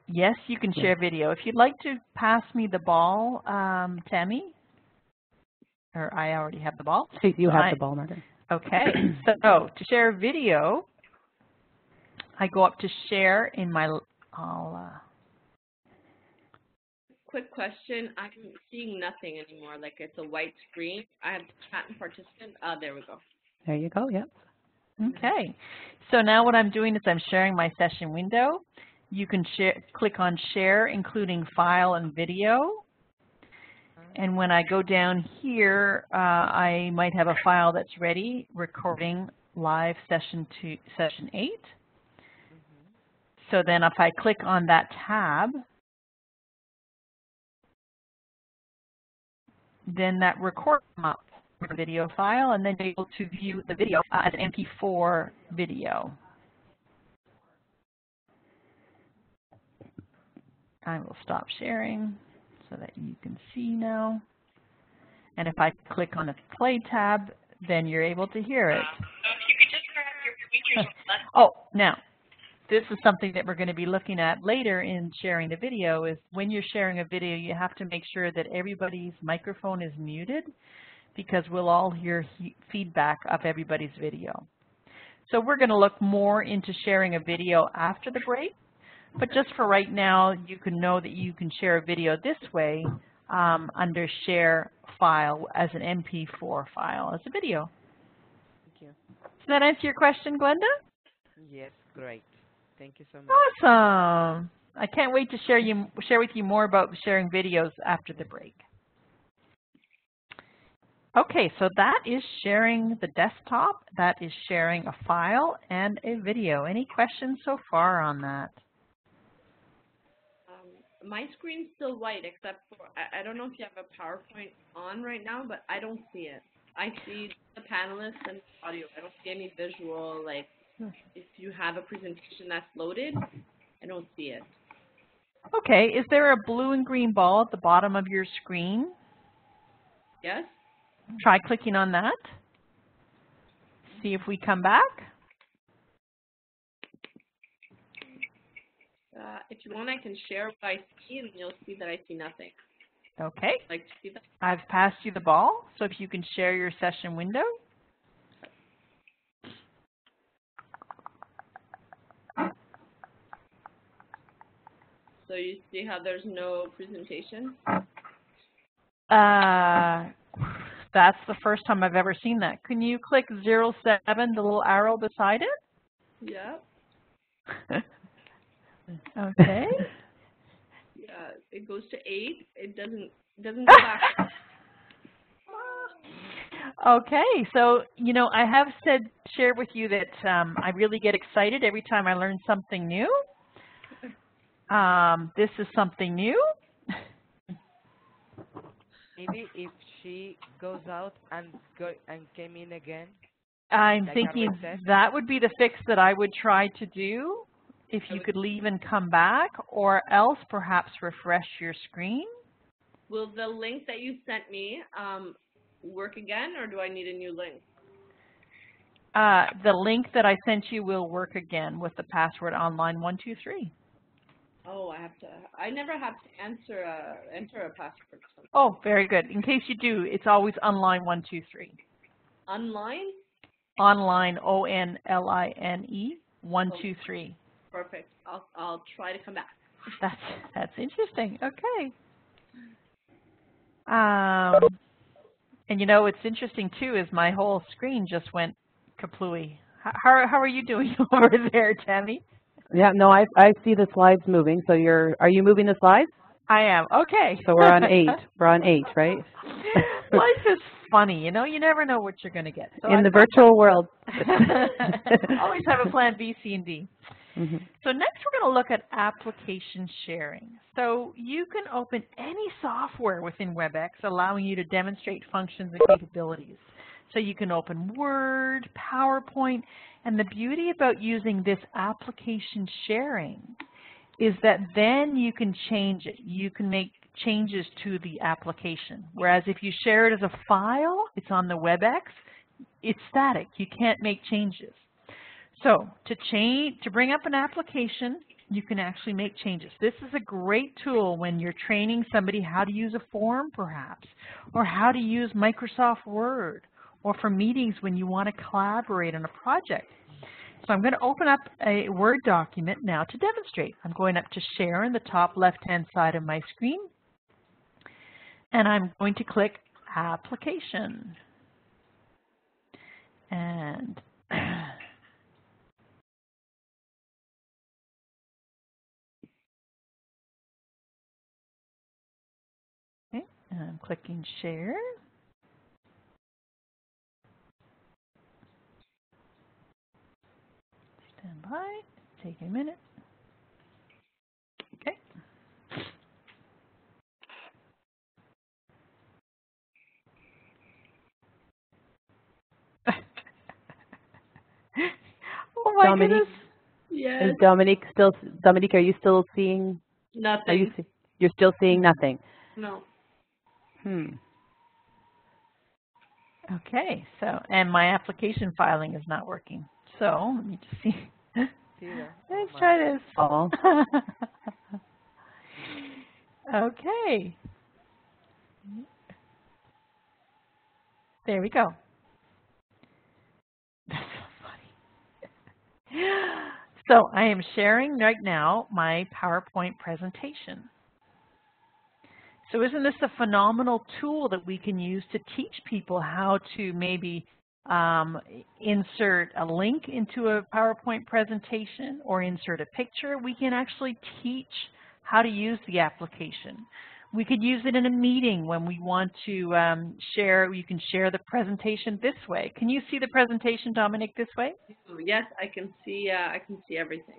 C: Yes, you can share video. If you'd like to pass me the ball, um, Tammy, or I already have the ball.
E: You have
C: I-
E: the ball, Margaret.
C: Okay, so to share video, I go up to share in my, I'll, uh,
A: Quick question. I'm seeing nothing anymore. Like it's a white screen. I have chat and participant. Uh, there we go.
E: There you go, yep.
C: Okay, so now what I'm doing is I'm sharing my session window. You can share, click on share, including file and video. And when I go down here, uh, I might have a file that's ready, recording live session two, session eight. So then if I click on that tab, then that record up video file, and then you're able to view the video uh, as an MP4 video. I will stop sharing so that you can see now. And if I click on the play tab, then you're able to hear it. oh, now, this is something that we're going to be looking at later in sharing the video is when you're sharing a video, you have to make sure that everybody's microphone is muted because we'll all hear he feedback of everybody's video. So we're going to look more into sharing a video after the break. But just for right now, you can know that you can share a video this way um, under share file as an MP4 file as a video.
G: Thank you.
C: Does that answer your question, Glenda?
G: Yes, great. Thank you so much.
C: Awesome. I can't wait to share you share with you more about sharing videos after the break. Okay, so that is sharing the desktop. That is sharing a file and a video. Any questions so far on that?
A: Um, my screen's still white except for, I, I don't know if you have a PowerPoint on right now, but I don't see it. I see the panelists and audio. I don't see any visual, like, if you have a presentation that's loaded, I don't see it.
C: Okay, is there a blue and green ball at the bottom of your screen?
A: Yes?
C: Try clicking on that. See if we come back.
A: Uh, if you want, I can share what I see, and you'll see that I see nothing.
C: Okay,
A: Like to see that?
C: I've passed you the ball, so if you can share your session window.
A: So you see how there's no presentation?
C: Uh, that's the first time I've ever seen that. Can you click 07, the little arrow beside it?
A: Yep.
C: Okay.
A: Yeah, it goes to eight. It doesn't doesn't go back.
C: Okay, so you know I have said shared with you that um, I really get excited every time I learn something new. Um, this is something new.
G: Maybe if she goes out and go and came in again.
C: I'm
G: Like
C: thinking that would be the fix that I would try to do if you could leave and come back, or else perhaps refresh your screen.
A: Will the link that you sent me um, work again, or do I need a new link?
C: Uh, the link that I sent you will work again with the password online123.
A: Oh, I have to. I never have to answer a enter a password. So.
C: Oh, very good. In case you do, it's always online123.
A: Online?
C: Online, O-N-L-I-N-E, 123.
A: Perfect. I'll I'll try to come back.
C: That's, that's interesting. Okay. Um, and you know, what's interesting too is my whole screen just went kaplooey. How, how, how are you doing over there, Tammy?
E: Yeah, no, I, I see the slides moving, so you're, are you moving the slides?
C: I am. Okay.
E: So we're on eight, we're on eight, right?
C: Life is funny, you know. You never know what you're going to get. So
E: In
C: I-
E: the virtual world.
C: Always have a plan B, C, and D.
E: Mhm.
C: So next we're going to look at application sharing. So you can open any software within WebEx allowing you to demonstrate functions and capabilities. So you can open Word, PowerPoint, and the beauty about using this application sharing is that then you can change it. You can make changes to the application. Whereas if you share it as a file, it's on the WebEx, it's static. You can't make changes. So to change, to bring up an application, you can actually make changes. This is a great tool when you're training somebody how to use a form perhaps, or how to use Microsoft Word, or for meetings when you want to collaborate on a project. So I'm going to open up a Word document now to demonstrate. I'm going up to Share in the top left-hand side of my screen, and I'm going to click Application. And Okay, and I'm clicking share. Stand by, take a minute. Okay. oh my
E: Dominique?
C: goodness.
A: Yes.
E: Is Dominique still, Dominique, are you still seeing, are
A: Nothing.
E: you, see- you're still seeing nothing?
A: No.
E: Hmm.
C: Okay, so, and my application filing is not working. So, let me just see.
G: Tira.
C: Let's try this.
E: Oh.
C: okay. There we go. That's so funny. So I am sharing right now my PowerPoint presentation. So isn't this a phenomenal tool that we can use to teach people how to maybe um, insert a link into a PowerPoint presentation or insert a picture? We can actually teach how to use the application. We could use it in a meeting when we want to um, share, you can share the presentation this way. Can you see the presentation, Dominique, this way?
A: Yes, I can see. Uh, I can see everything.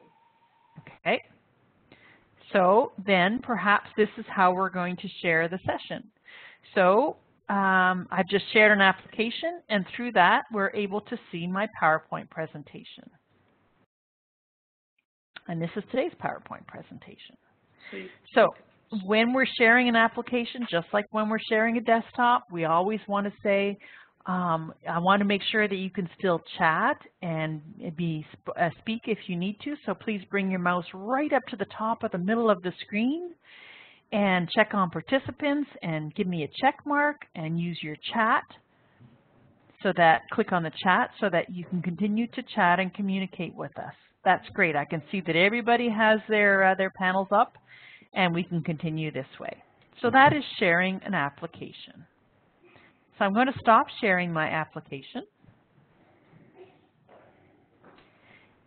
C: Okay. So then perhaps this is how we're going to share the session. So um, I've just shared an application and through that we're able to see my PowerPoint presentation. And this is today's PowerPoint presentation.
A: So
C: when we're sharing an application, just like when we're sharing a desktop, we always want to say, um, I want to make sure that you can still chat and be sp uh, speak if you need to. So please bring your mouse right up to the top of the middle of the screen and check on participants and give me a check mark and use your chat so that click on the chat so that you can continue to chat and communicate with us. That's great. I can see that everybody has their uh, their panels up and we can continue this way. So that is sharing an application. So I'm going to stop sharing my application.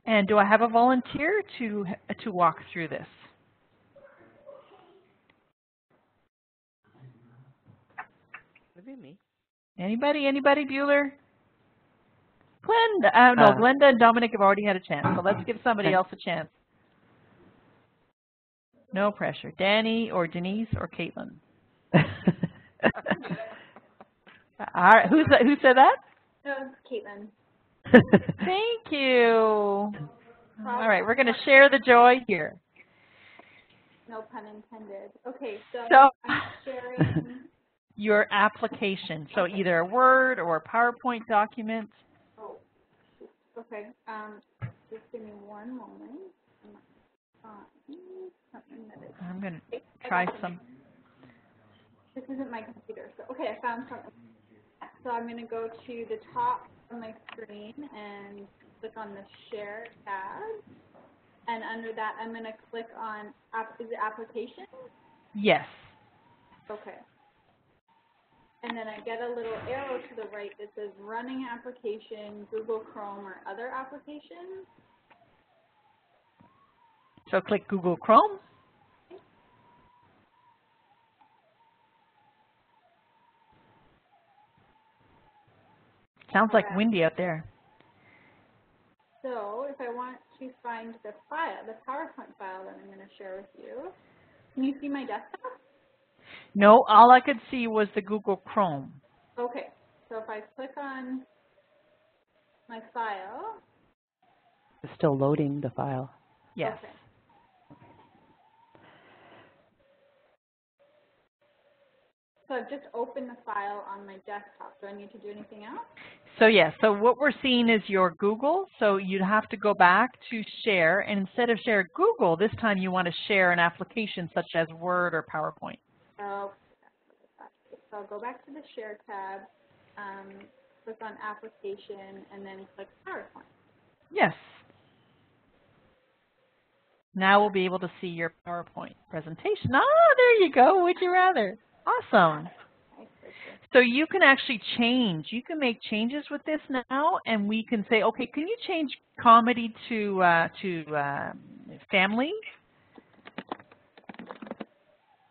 C: And do I have a volunteer to, to walk through this?
G: Maybe me.
C: Anybody? Anybody, Bueller? Glenda, uh, no,
E: Uh.
C: Glenda and Dominique have already had a chance, so let's give somebody else a chance. No pressure. Danny or Denise or Caitlin. All right, who's that, who said that?
D: No, Caitlin.
C: Thank you. All right, we're going to share the joy here.
D: No pun intended. Okay, so,
C: So-
D: I'm sharing.
C: Your application, so either a Word or a PowerPoint document.
D: Oh, okay. Um, just give me one moment. Something that is.
C: I'm going to try some.
D: This isn't my computer, so okay, I found something. So I'm going to go to the top of my screen and click on the Share tab. And under that, I'm going to click on, app, is it Application?
C: Yes.
D: Okay. And then I get a little arrow to the right that says Running Application, Google Chrome, or Other Applications.
C: So click Google Chrome. Sounds like windy out there.
D: So if I want to find the file, the PowerPoint file that I'm going to share with you, can you see my desktop?
C: No, all I could see was the Google Chrome.
D: Okay, so if I click on my file,
E: It's still loading the file.
C: Yes.
D: Okay. So I've just opened the file on my desktop. Do I need to do anything else?
C: So yes, so what we're seeing is your Google. So you'd have to go back to share, and instead of share Google, this time you want to share an application such as Word or PowerPoint.
D: Oh, so I'll go back to the Share tab, um, click on Application, and then click PowerPoint.
C: Yes. Now we'll be able to see your PowerPoint presentation. Ah, there you go. Would you rather? Awesome. So you can actually change. You can make changes with this now, and we can say, okay, can you change comedy to uh, to uh, family?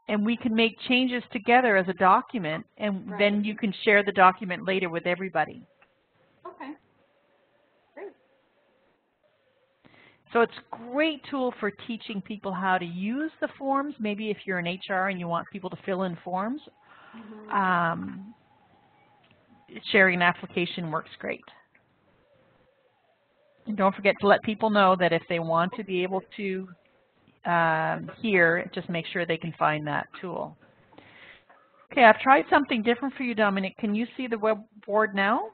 C: And we can make changes together as a document, and then you can share the document later with everybody.
D: Okay. Great.
C: So it's a great tool for teaching people how to use the forms. Maybe if you're in HR and you want people to fill in forms,
D: Mhm.
C: um, sharing an application works great. And don't forget to let people know that if they want to be able to um, hear, just make sure they can find that tool. Okay, I've tried something different for you, Dominique. Can you see the web board now?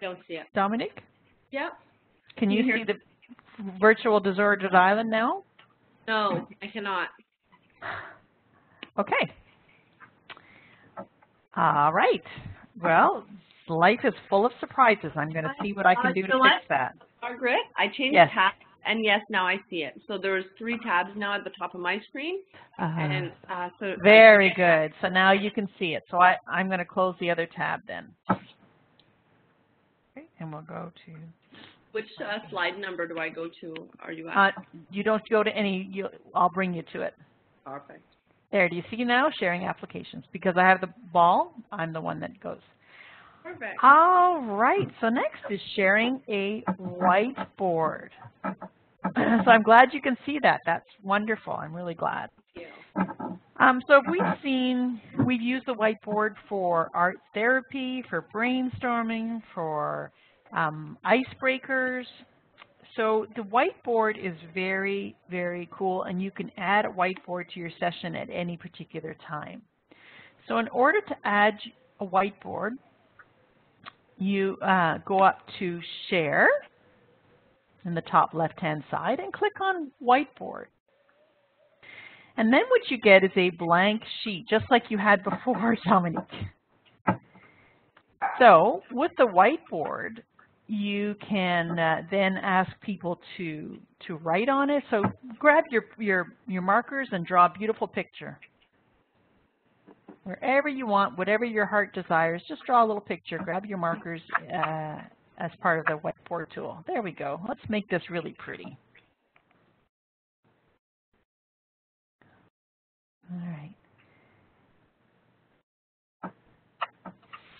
A: Don't see it.
C: Dominique,
A: Yep.
C: can you
A: you
C: see
A: hear-
C: the virtual deserted island now?
A: No, I cannot.
C: Okay. All right. Well, life is full of surprises. I'm going to see what I can do to fix that.
A: Margaret, I changed
C: Yes.
A: tabs, and yes, now I see it. So there's three tabs now at the top of my screen,
E: Uh,
A: and uh, so
C: Very good. So now you can see it. So I, I'm going to close the other tab then. Okay, and we'll go to,
A: which uh, slide number do I go to? Are you at?
C: uh, you don't go to any, you, I'll bring you to it.
A: Perfect.
C: There, do you see now? Sharing applications. Because I have the ball, I'm the one that goes.
A: Perfect.
C: All right, so next is sharing a whiteboard. so I'm glad you can see that. That's wonderful. I'm really glad.
A: Thank you.
C: Um, so we've seen, we've used the whiteboard for art therapy, for brainstorming, for um, icebreakers. So the whiteboard is very, very cool, and you can add a whiteboard to your session at any particular time. So in order to add a whiteboard, you uh, go up to Share in the top left-hand side and click on Whiteboard. And then what you get is a blank sheet, just like you had before, Dominique. So with the whiteboard, you can uh, then ask people to to write on it. So grab your your your markers and draw a beautiful picture. Wherever you want, whatever your heart desires, just draw a little picture. Grab your markers uh, as part of the whiteboard tool. There we go. Let's make this really pretty. All right.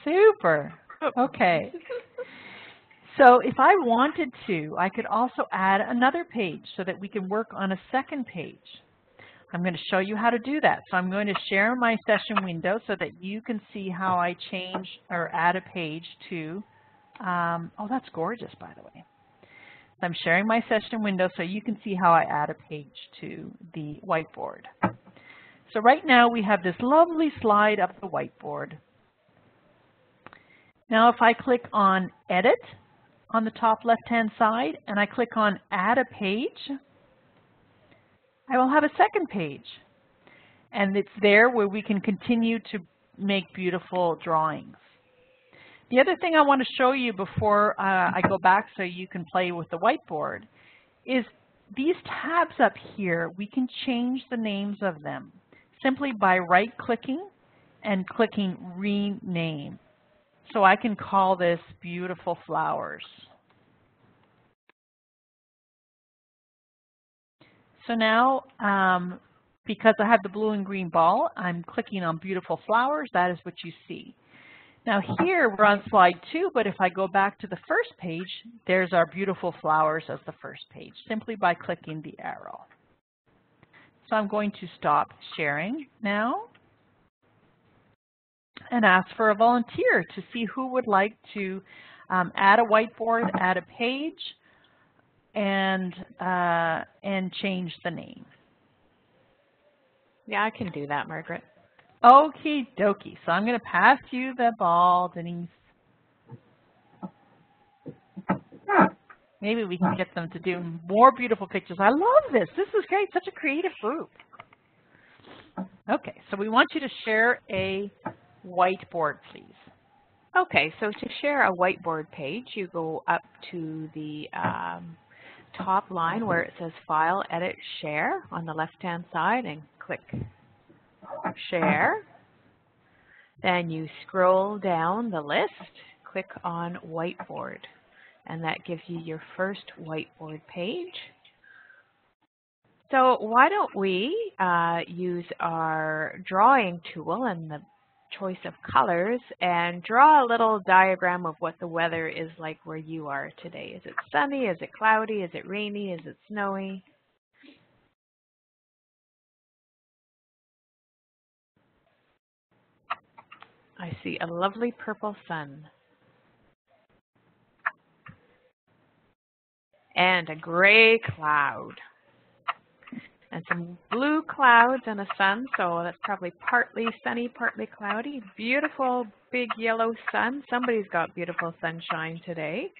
C: Super. Okay. So if I wanted to, I could also add another page so that we can work on a second page. I'm going to show you how to do that. So I'm going to share my session window so that you can see how I change or add a page to, um, oh, that's gorgeous, by the way. So I'm sharing my session window so you can see how I add a page to the whiteboard. So right now we have this lovely slide up the whiteboard. Now if I click on Edit on the top left-hand side and I click on Add a Page, I will have a second page. And it's there where we can continue to make beautiful drawings. The other thing I want to show you before uh, I go back so you can play with the whiteboard is these tabs up here, we can change the names of them simply by right-clicking and clicking Rename. So I can call this Beautiful Flowers. So now um, because I have the blue and green ball, I'm clicking on beautiful flowers. That is what you see. Now here we're on slide two, but if I go back to the first page, there's our beautiful flowers as the first page, simply by clicking the arrow. So I'm going to stop sharing now and ask for a volunteer to see who would like to um, add a whiteboard, add a page, and, uh, and change the name.
B: Yeah, I can do that, Margaret.
C: Okie dokie. So I'm going to pass you the ball, Denise. Maybe we can get them to do more beautiful pictures. I love this. This is great. Such a creative group. Okay, so we want you to share a whiteboard, please.
B: Okay, so to share a whiteboard page, you go up to the um, top line where it says File, Edit, Share on the left-hand side and click Share. Then you scroll down the list, click on Whiteboard, and that gives you your first whiteboard page. So why don't we uh, use our drawing tool and the choice of colors and draw a little diagram of what the weather is like where you are today. Is it sunny? Is it cloudy? Is it rainy? Is it snowy? I see a lovely purple sun. And a gray cloud and some blue clouds and a sun, so that's probably partly sunny, partly cloudy. Beautiful big yellow sun. Somebody's got beautiful sunshine today.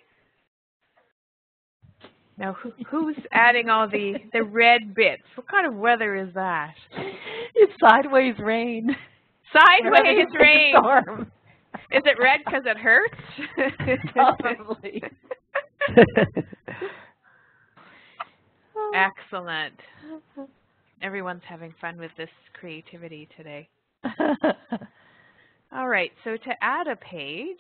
B: Now, who, who's adding all the, the red bits? What kind of weather is that?
C: It's sideways rain.
B: Sideways rain.
C: Storm.
B: Is it red because it hurts?
C: Probably.
B: Excellent. Everyone's having fun with this creativity today. All right, so to add a page,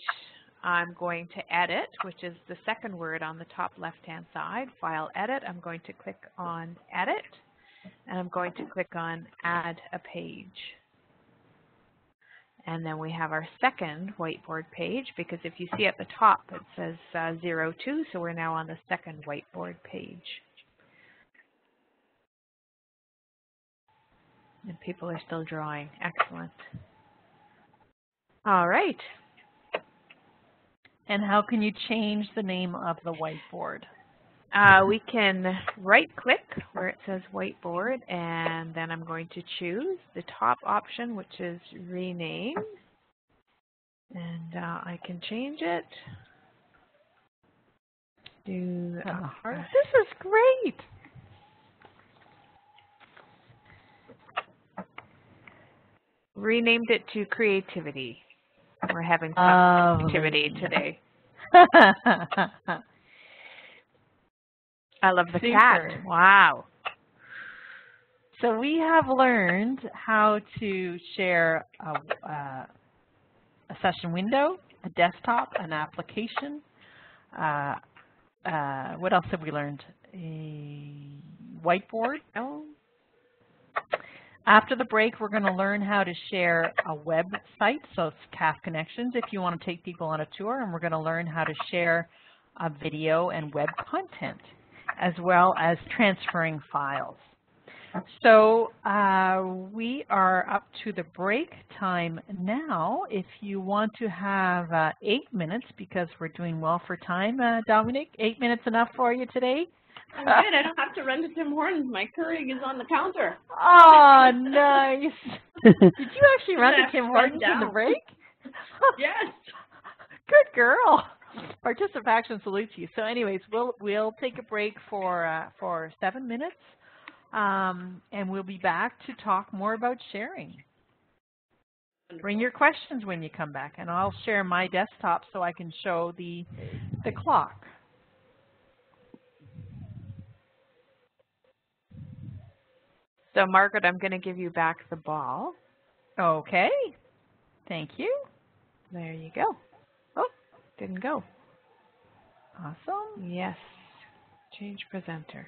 B: I'm going to edit, which is the second word on the top left-hand side. File Edit, I'm going to click on Edit, and I'm going to click on Add a Page. And then we have our second whiteboard page, because if you see at the top, it says uh, 02, so we're now on the second whiteboard page. And people are still drawing. Excellent. All right.
C: And how can you change the name of the whiteboard?
B: Uh, we can right click where it says whiteboard and then I'm going to choose the top option which is rename and uh, I can change it. Do
C: uh, this is great.
B: Renamed it to creativity. We're having fun activity today. I love the
C: Super.
B: cat. Wow.
C: So we have learned how to share a, uh, a session window, a desktop, an application. Uh, uh, what else have we learned? A whiteboard.
B: Oh,
C: after the break, we're going to learn how to share a website, so it's CAF Connections if you want to take people on a tour, and we're going to learn how to share a video and web content, as well as transferring files. So uh, we are up to the break time now. If you want to have uh, eight minutes, because we're doing well for time, uh, Dominique, eight minutes enough for you today?
A: I'm good. I don't have to run to Tim Hortons. My Keurig is on the counter.
C: Oh, nice. Did you actually run to Tim Hortons in the break?
A: yes.
C: Good girl. Participation salutes you. So anyways, we'll we'll take a break for uh, for seven minutes, um, and we'll be back to talk more about sharing. Bring your questions when you come back, and I'll share my desktop so I can show the the clock.
B: So Margaret, I'm going to give you back the ball.
C: Okay. Thank you.
B: There you go. Oh, didn't go.
C: Awesome.
B: Yes. Change presenter.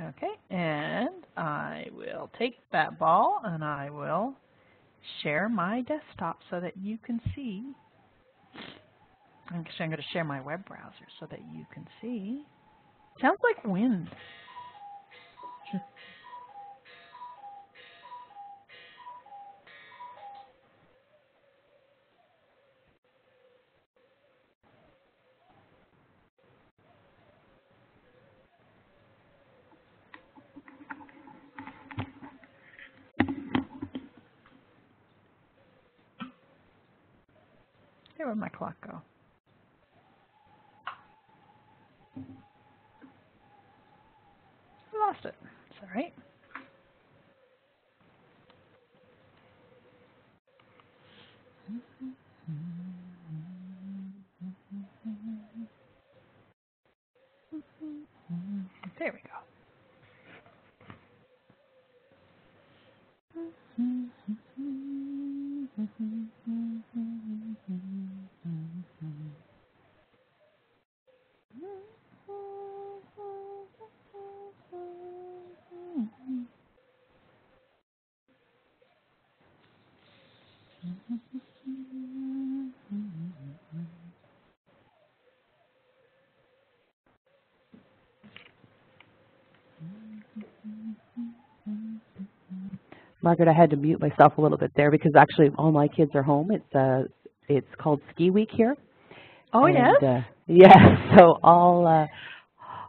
C: Okay, and I will take that ball and I will share my desktop so that you can see. Actually, I'm going to share my web browser so that you can see. Sounds like wind. Where would my clock go? I lost it. It's all right. There we go.
E: Margaret, I had to mute myself a little bit there because actually all my kids are home. It's uh, it's called Ski Week here.
C: Oh,
E: and,
C: yes?
E: Uh, yeah, so all, uh,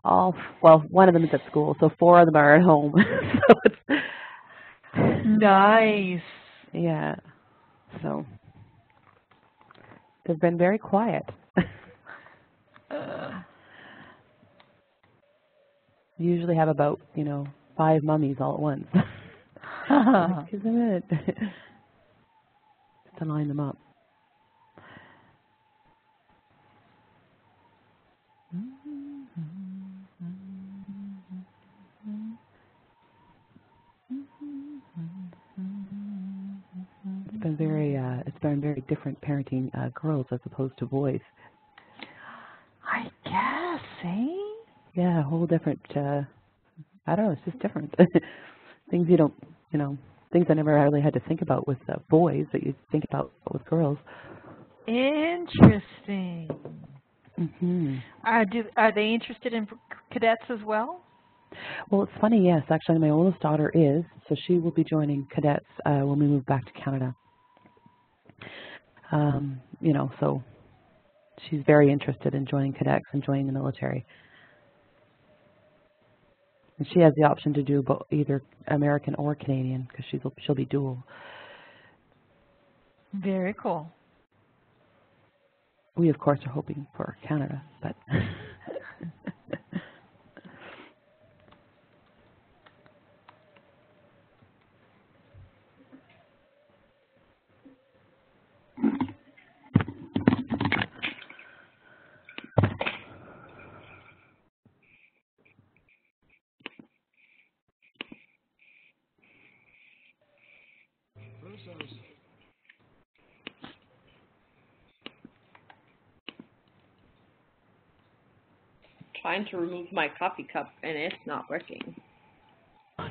E: all, well, one of them is at school, so four of them are at home. so it's,
C: Nice.
E: yeah, so they've been very quiet.
C: Uh,
E: Usually have about, you know, five mummies all at once. Just a to line them up. It's been very, uh, it's been very different parenting uh, girls as opposed to boys.
C: I guess, eh?
E: Yeah, a whole different. uh I don't know. It's just different. things you don't, you know, things I never really had to think about with uh, boys that you think about with girls.
C: Interesting.
E: hmm
C: Uh, do, are they interested in cadets as well?
E: Well, it's funny. Yes, actually, my oldest daughter is, so she will be joining cadets uh, when we move back to Canada. Um, you know, so she's very interested in joining cadets and joining the military. And she has the option to do both, either American or Canadian because she's she'll be dual.
C: Very cool.
E: We, of course, are hoping for Canada, but
A: Trying to remove my coffee cup and it's not working.
C: We're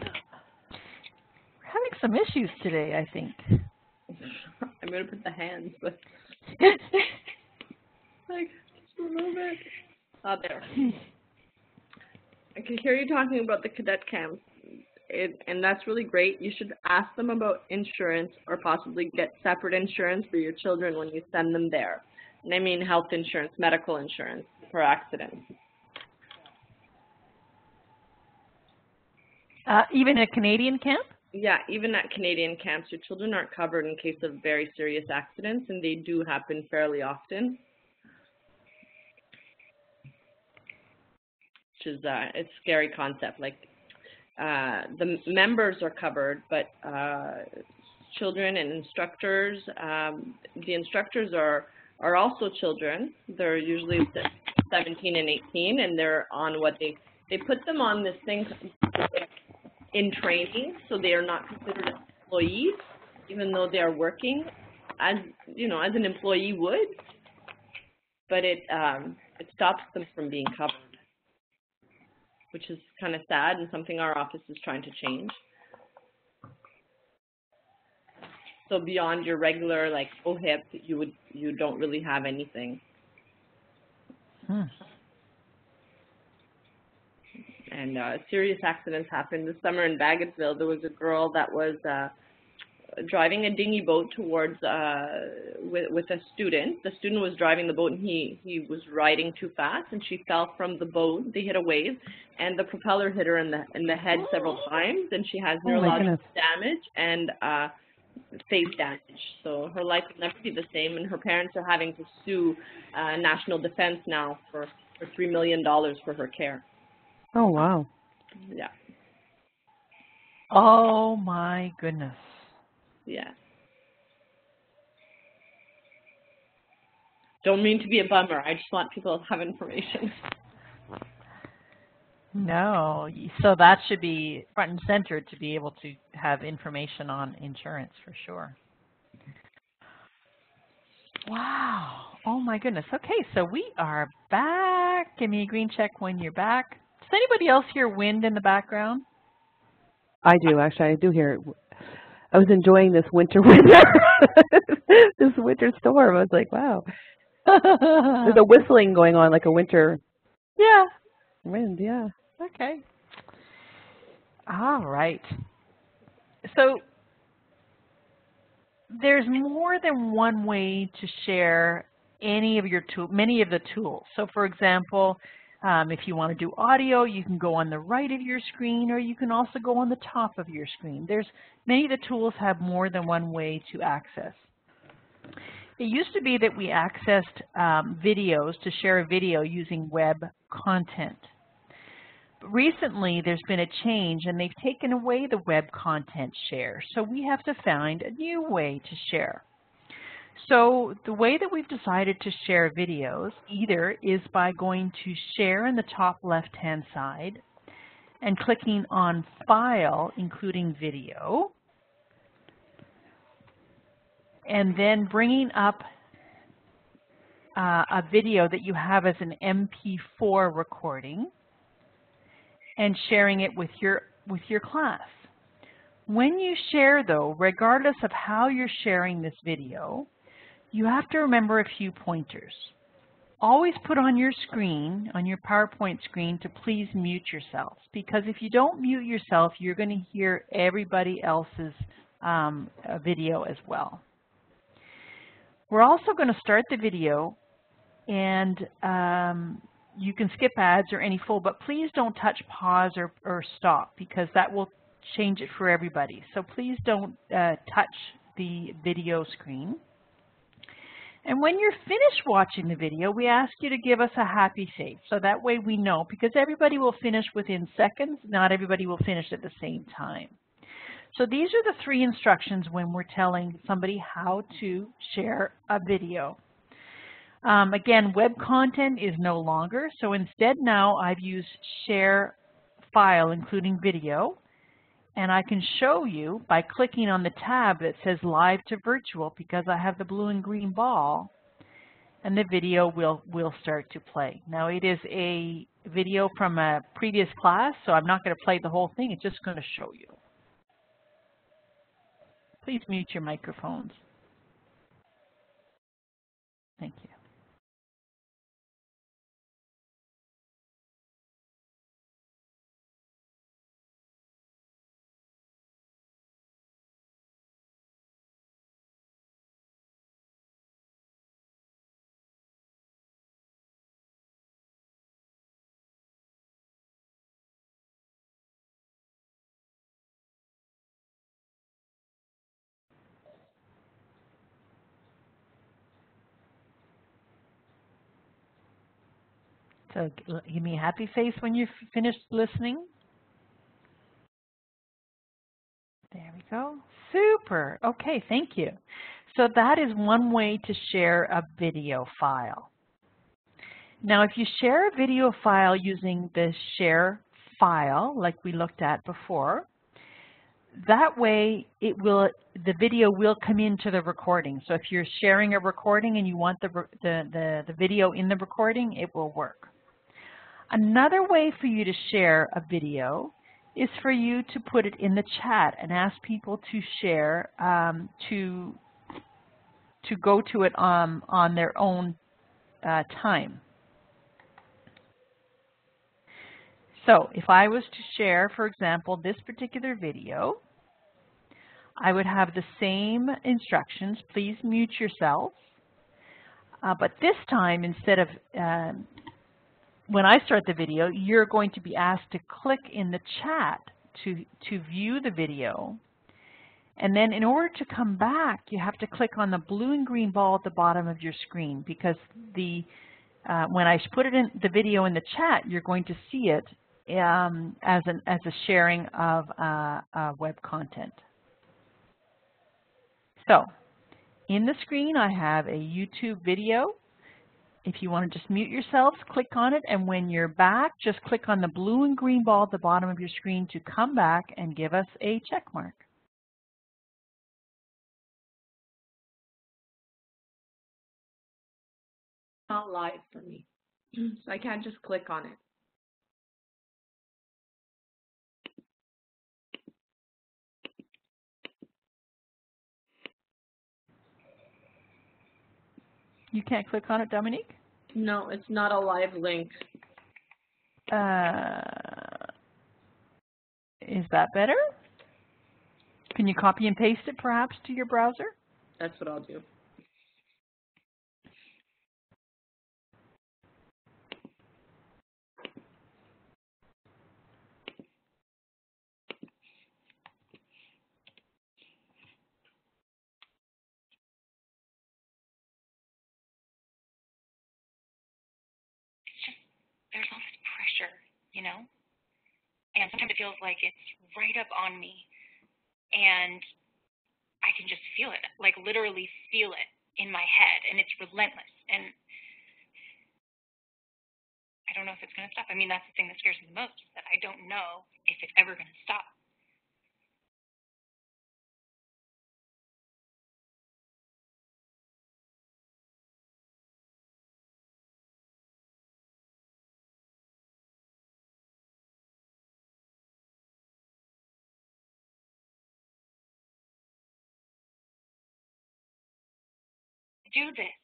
C: having some issues today, I think.
A: I'm gonna put the hands, but like just remove it. Ah, there. I can hear you talking about the cadet camps, it, and that's really great. You should ask them about insurance or possibly get separate insurance for your children when you send them there. And I mean health insurance, medical insurance for accidents.
C: Uh, even at Canadian camp?
A: Yeah, even at Canadian camps, your children aren't covered in case of very serious accidents, and they do happen fairly often. Which is uh, it's a scary concept. Like uh, the members are covered, but uh, children and instructors, um, the instructors are are also children. They're usually 17 and 18, and they're on what they they put them on this thing in training, so they are not considered employees, even though they are working as you know as an employee would. But it um, it stops them from being covered. which is kind of sad and something our office is trying to change. So beyond your regular like OHIP, you would you don't really have anything.
C: Hmm.
A: And uh, serious accidents happened this summer in Bagotville. There was a girl that was uh, driving a dinghy boat towards uh, with, with a student. The student was driving the boat and he, he was riding too fast and she fell from the boat. They hit a wave and the propeller hit her in the in the head several times and she has
E: Oh,
A: neurological
E: goodness.
A: damage and uh, face damage. So her life will never be the same and her parents are having to sue uh, National Defense now for, for $3 million for her care.
E: Oh, wow.
A: Yeah,
C: Oh my goodness.
A: yeah. Don't mean to be a bummer. I just want people to have information.
C: No, so that should be front and center to be able to have information on insurance for sure. Wow. Oh my goodness. Okay, so we are back. Give me a green check when you're back. Does anybody else hear wind in the background?
E: I do, actually. I do hear it. I was enjoying this winter weather, this winter storm. I was like, wow. There's a whistling going on like a winter
C: yeah.
E: wind, yeah.
C: Okay. All right. So there's more than one way to share any of your tool, many of the tools. So for example, um, if you want to do audio, you can go on the right of your screen or you can also go on the top of your screen. There's many of the tools have more than one way to access. It used to be that we accessed um, videos to share a video using web content. But recently, there's been a change and they've taken away the web content share. So we have to find a new way to share. So the way that we've decided to share videos either is by going to share in the top left-hand side and clicking on File, including video, and then bringing up uh, a video that you have as an MP4 recording and sharing it with your, with your class. When you share though, regardless of how you're sharing this video, you have to remember a few pointers. Always put on your screen, on your PowerPoint screen, to please mute yourself. Because if you don't mute yourself, you're going to hear everybody else's um, video as well. We're also going to start the video and um, you can skip ads or any full, but please don't touch pause or, or stop because that will change it for everybody. So please don't uh, touch the video screen. And when you're finished watching the video, we ask you to give us a happy face. So that way we know, because everybody will finish within seconds, not everybody will finish at the same time. So these are the three instructions when we're telling somebody how to share a video. Um, again, web content is no longer, so instead now I've used share file, including video, and I can show you by clicking on the tab that says live to virtual because I have the blue and green ball and the video will, will start to play. Now it is a video from a previous class, so I'm not going to play the whole thing, it's just going to show you. Please mute your microphones. Thank you. Give me a happy face when you've finished listening. There we go. Super. Okay, thank you. So that is one way to share a video file. Now, if you share a video file using the share file, like we looked at before, that way it will the video will come into the recording. So if you're sharing a recording and you want the, the, the, the video in the recording, it will work. Another way for you to share a video is for you to put it in the chat and ask people to share, um, to, to go to it um, on their own uh, time. So if I was to share, for example, this particular video, I would have the same instructions. Please mute yourself. Uh, but this time, instead of um, when I start the video, you're going to be asked to click in the chat to, to view the video. And then in order to come back, you have to click on the blue and green ball at the bottom of your screen because the uh, when I put it in the video in the chat, you're going to see it um, as, an, as a sharing of uh, uh, web content. So in the screen, I have a YouTube video. If you want to just mute yourselves, click on it, and when you're back, just click on the blue and green ball at the bottom of your screen to come back and give us a check mark.
A: Not live for me, so I can't just click on it.
C: You can't click on it, Dominique?
A: No, it's not a live link.
C: Uh, is that better? Can you copy and paste it perhaps to your browser?
A: That's what I'll do.
H: there's all this pressure, you know? And sometimes it feels like it's right up on me. And I can just feel it, like literally feel it in my head. And it's relentless. And I don't know if it's going to stop. I mean, that's the thing that scares me the most, is that I don't know if it's ever going to stop. Do this.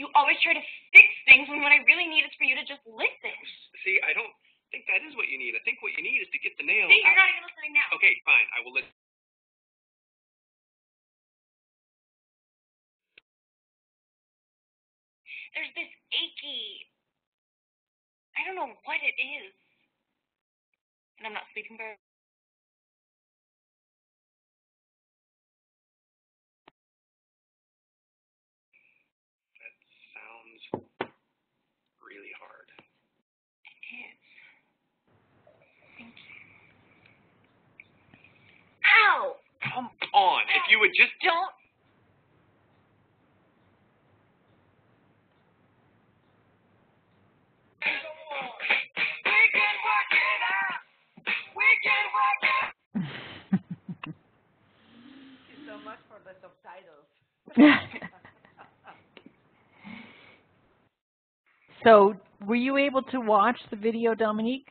H: You always try to fix things when what I really need is for you to just listen.
I: See, I don't think that is what you need. I think what you need is to get the nail.
H: See, you're
I: out-
H: not even listening now.
I: Okay, fine. I will listen.
H: There's this achy. I don't know what it is. And I'm not sleeping very
I: That sounds really hard.
H: is. Thank you. Ow!
I: Come on. If you would just
H: Don't.
G: so much for the subtitles.
C: so were you able to watch the video, Dominique?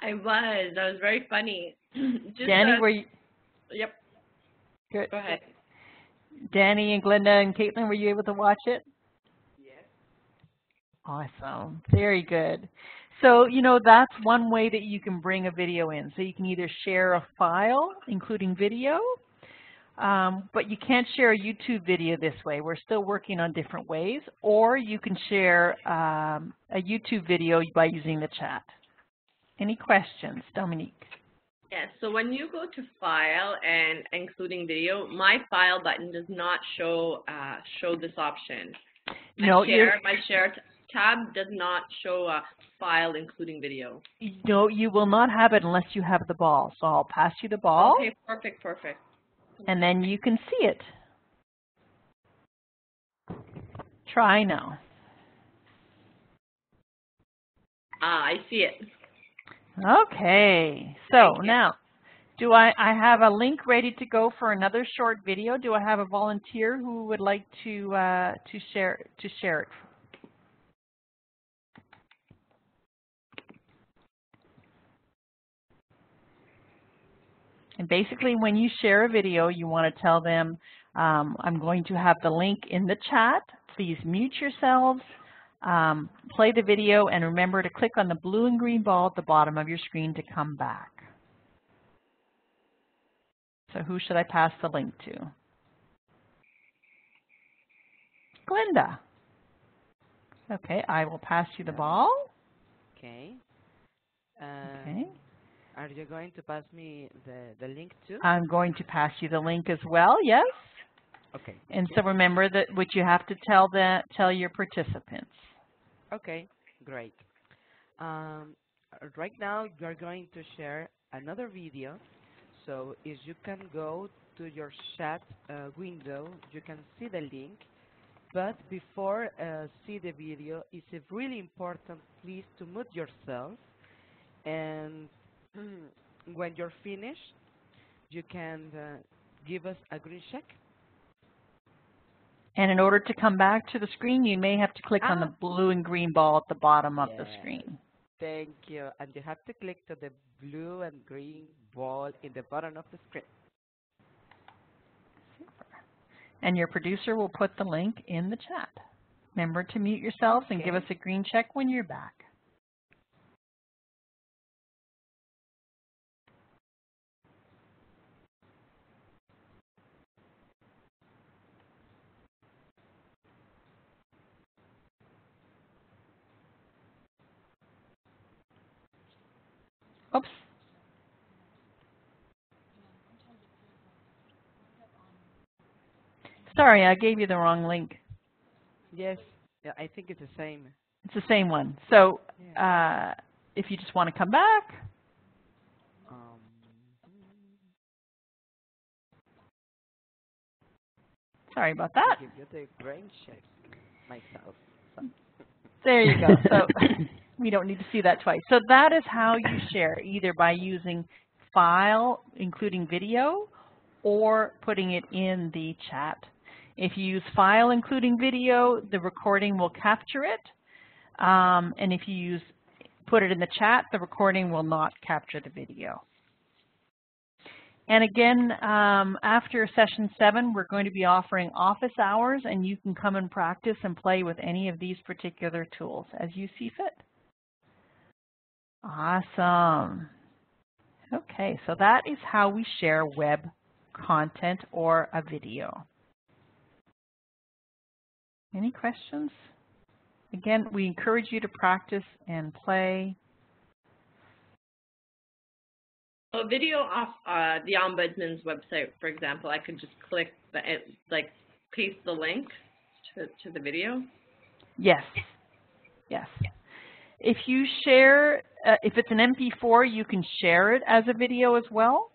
A: I was. That was very funny. Just,
C: Danny,
A: uh,
C: were you?
A: Yep.
C: Good.
A: Go ahead.
C: Danny and Glenda and Caitlin, were you able to watch it?
G: Yes.
C: Awesome. Very good. So, you know, that's one way that you can bring a video in. So you can either share a file, including video, um, but you can't share a YouTube video this way. We're still working on different ways. Or you can share um, a YouTube video by using the chat. Any questions, Dominique?
A: Yes, so when you go to File and including video, my File button does not show uh, show this option. My
C: No,
A: share, my Share tab does not show a File including video.
C: no, you will not have it unless you have the ball. So I'll pass you the ball,
A: Okay, perfect, perfect.
C: and then you can see it. Try now.
A: Ah, I see it.
C: Okay, so now, do I, I have a link ready to go for another short video? Do I have a volunteer who would like to uh, to share to share it? And basically, when you share a video, you want to tell them, um, I'm going to have the link in the chat. Please mute yourselves, um, play the video, and remember to click on the blue and green ball at the bottom of your screen to come back. So who should I pass the link to? Glenda. Okay, I will pass you the ball.
G: Okay. Uh,
C: Okay.
G: Are you going to pass me the, the link too?
C: I'm going to pass you the link as well, yes?
G: okay.
C: And so remember that what you have to tell the, tell your participants.
G: Okay, great. Um, right now, you're going to share another video. So if you can go to your chat uh, window, you can see the link. But before uh, see the video, it's really important, please, to mute yourself. And when you're finished, you can uh, give us a green check.
C: And in order to come back to the screen, you may have to click on the
G: Ah.
C: blue and green ball at the bottom of the screen.
G: Thank you. And you have to click to the blue and green ball in the bottom of the screen.
C: And your producer will put the link in the chat. Remember to mute yourselves and give us a green check when you're back. Sorry, I gave you the wrong link.
G: Yes, I think it's the same.
C: It's the same one. So
G: Yeah.
C: uh, if you just want to come back,
G: Um,
C: sorry about that.
G: give you the brain check myself.
C: There you go. So we don't need to see that twice. So that is how you share, either by using file, including video, or putting it in the chat. If you use file, including video, the recording will capture it. Um, and if you use put it in the chat, the recording will not capture the video. And again, um, after session seven, we're going to be offering office hours, and you can come and practice and play with any of these particular tools as you see fit. Awesome. Okay, so that is how we share web content or a video. Any questions? Again, we encourage you to practice and play.
A: A video off uh, the ombudsman's website, for example, I could just click the like paste the link to to the video.
C: Yes. Yes. If you share, uh, if it's an MP4, you can share it as a video as well.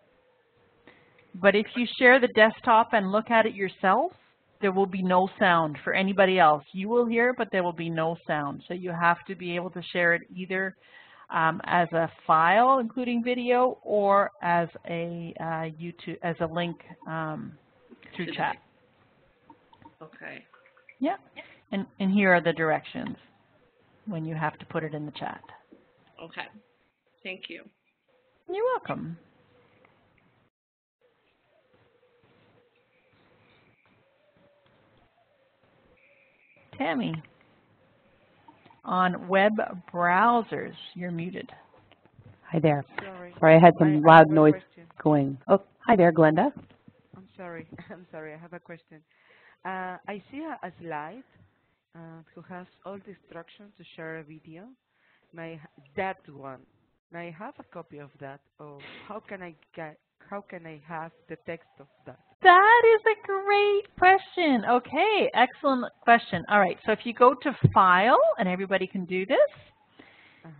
C: But if you share the desktop and look at it yourself, there will be no sound for anybody else. You will hear but there will be no sound. So you have to be able to share it either um, as a file, including video, or as a uh, YouTube, as a link um, through chat.
A: Okay.
C: Yep. And, and here are the directions when you have to put it in the chat.
A: Okay. Thank you.
C: You're welcome. Tammy, on web browsers, you're muted.
E: Hi there.
G: sorry.
E: Sorry, I had some
G: I
E: loud noise
G: question.
E: going. Oh, hi there, Glenda.
G: I'm sorry. I'm sorry. I have a question. Uh, I see a, a slide uh, who has all the instructions to share a video. May I that one. May I have a copy of that, or how can I get? How can I have the text of that?
C: That is a great question. Okay, excellent question. All right, so if you go to File, and everybody can do this,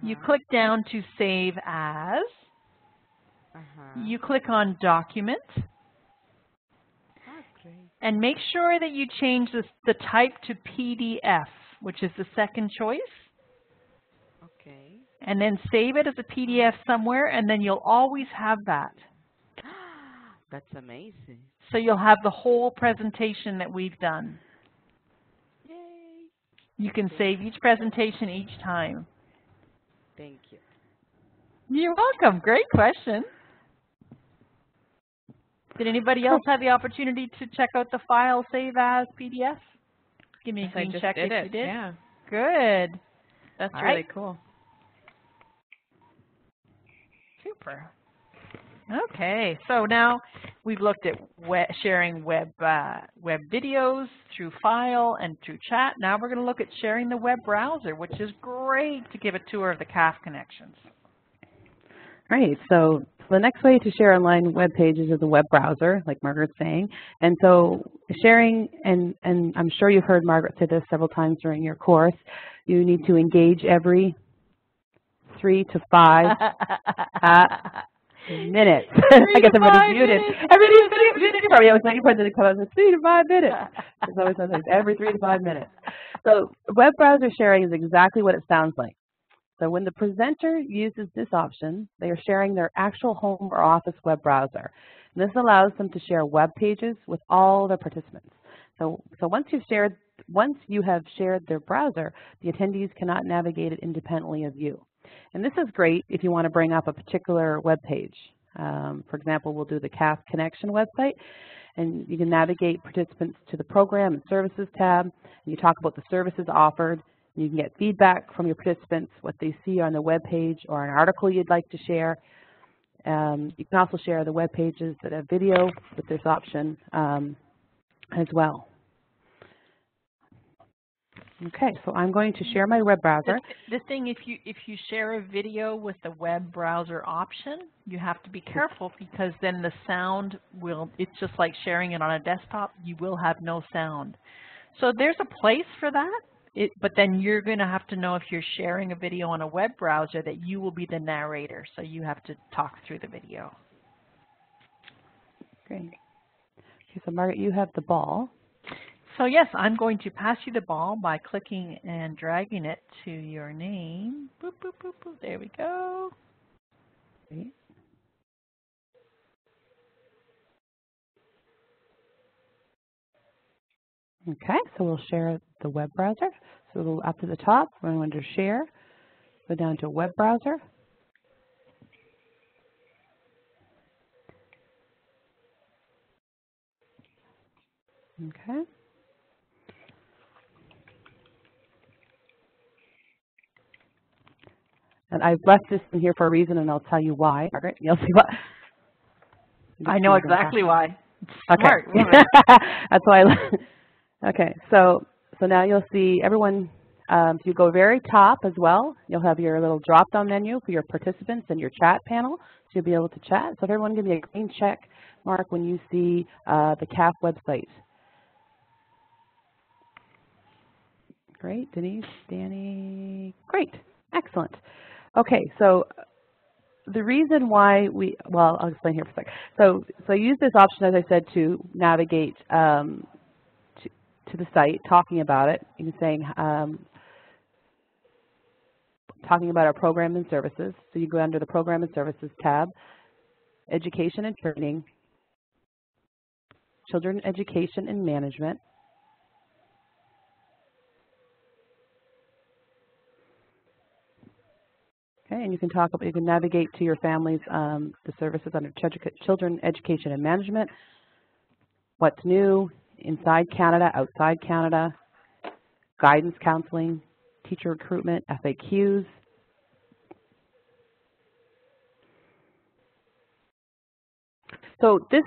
C: you
G: Uh-huh,
C: click down to Save As.
G: Uh-huh.
C: You click on Document,
G: Ah,
C: and make sure that you change this, the type to PDF, which is the second choice,
G: Okay.
C: and then save it as a PDF somewhere, and then you'll always have that.
G: That's amazing.
C: So you'll have the whole presentation that we've done.
G: Yay.
C: You can save each presentation each time.
G: Thank you.
C: You're welcome. Great question. Did anybody else have the opportunity to check out the file save as PDF? Give me a green check if
B: it.
C: you did.
B: Yeah,
C: Good.
B: that's
C: All
B: really
C: right.
B: cool.
C: Super. Okay, so now we've looked at web, sharing web uh, web videos through file and through chat. Now we're going to look at sharing the web browser, which is great to give a tour of the CAF connections.
E: Right, so the next way to share online web pages is a web browser, like Margaret's saying. And so sharing, and, and I'm sure you've heard Margaret say this several times during your course, you need to engage every three to five uh, minutes. I guess everybody's muted.
C: Everybody's
E: Every three to minutes. Probably I was waiting for it to come out. It's three to five minutes. It's always something every three to five minutes. So web browser sharing is exactly what it sounds like. So when the presenter uses this option, they are sharing their actual home or office web browser. And this allows them to share web pages with all their participants. So, so once you've shared, once you have shared their browser, the attendees cannot navigate it independently of you. And this is great if you want to bring up a particular web page. Um, for example, we'll do the CAF Connection website, and you can navigate participants to the Program and Services tab, and you talk about the services offered, you can get feedback from your participants, what they see on the web page or an article you'd like to share. Um, you can also share the web pages that have video with this option um, as well. Okay, so I'm going to share my web browser.
C: The, the thing, if you if you share a video with the web browser option, you have to be careful because then the sound will. It's just like sharing it on a desktop. You will have no sound. So there's a place for that. It, but then you're going to have to know if you're sharing a video on a web browser that you will be the narrator. So you have to talk through the video.
E: Great. Okay, so Margaret, you have the ball.
C: So yes, I'm going to pass you the ball by clicking and dragging it to your name. Boop, boop, boop, boop. There we go.
E: Okay, so we'll share the web browser. So we'll go up to the top, we're going to share, go down to web browser. Okay. And I've left this in here for a reason, and I'll tell you why. Margaret, you'll see what.
C: I know exactly why.
E: Okay.
C: Smart woman.
E: That's why. I, okay. So so now you'll see everyone. Um, if you go very top as well, you'll have your little drop-down menu for your participants and your chat panel, so you'll be able to chat. So if everyone give me a green check mark when you see uh, the CAF website. Great, Denise, Danny, great, excellent. Okay, so the reason why we, well, I'll explain here for a sec. So, so use this option, as I said, to navigate um, to, to the site, talking about it. You can say, um, talking about our program and services. So you go under the Program and Services tab, Education and Training, Children Education and Management, Okay, and you can talk you can navigate to your families, um, the services under Children Education and Management, what's new, inside Canada, outside Canada, guidance counseling, teacher recruitment, FAQs. So this,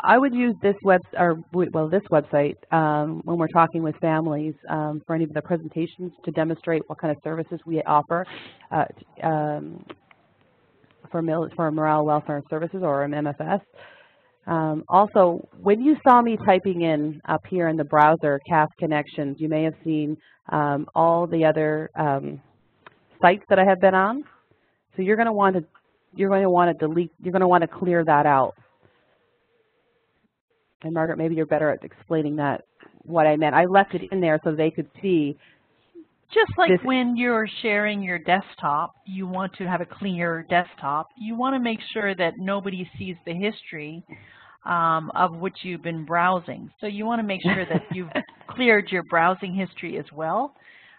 E: I would use this web, or well, this website um, when we're talking with families um, for any of the presentations to demonstrate what kind of services we offer uh, um, for, for morale, welfare, and services, or an MFS. Um, also, when you saw me typing in up here in the browser CAF connections, you may have seen um, all the other um, sites that I have been on. So you're going to want to you're going to want to delete. You're going to want to clear that out. And Margaret, maybe you're better at explaining that, what I meant. I left it in there so they could see.
C: Just like
E: This-
C: when you're sharing your desktop, you want to have a clear desktop. You want to make sure that nobody sees the history um, of which you've been browsing. So you want to make sure that you've cleared your browsing history as well.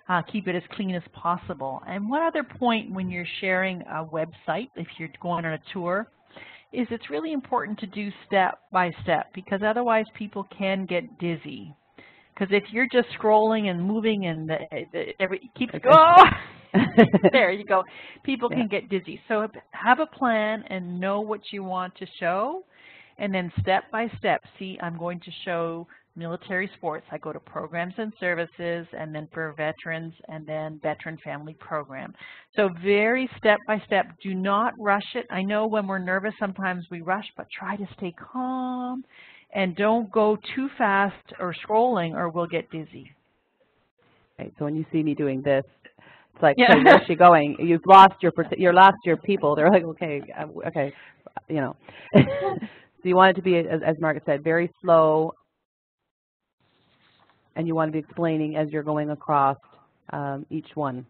C: Uh, keep it as clean as possible. And one other point when you're sharing a website, if you're going on a tour, is it's really important to do step by step because otherwise people can get dizzy. Because if you're just scrolling and moving and the, the, every keeps
E: Okay.
C: oh, there you go, people
E: Yeah.
C: can get dizzy. So have a plan and know what you want to show, and then step by step. See, I'm going to show military sports. I go to programs and services, and then for veterans, and then veteran family program. So very step by step. Do not rush it. I know when we're nervous, sometimes we rush, but try to stay calm and don't go too fast or scrolling or we'll get dizzy.
E: Okay, so when you see me doing this, it's like,
C: Yeah.
E: hey, where's she going? You've lost your, you're lost your people. They're like, okay, uh, okay, you know. so you want it to be, as, as Margaret said, very slow, and you want to be explaining as you're going across um, each one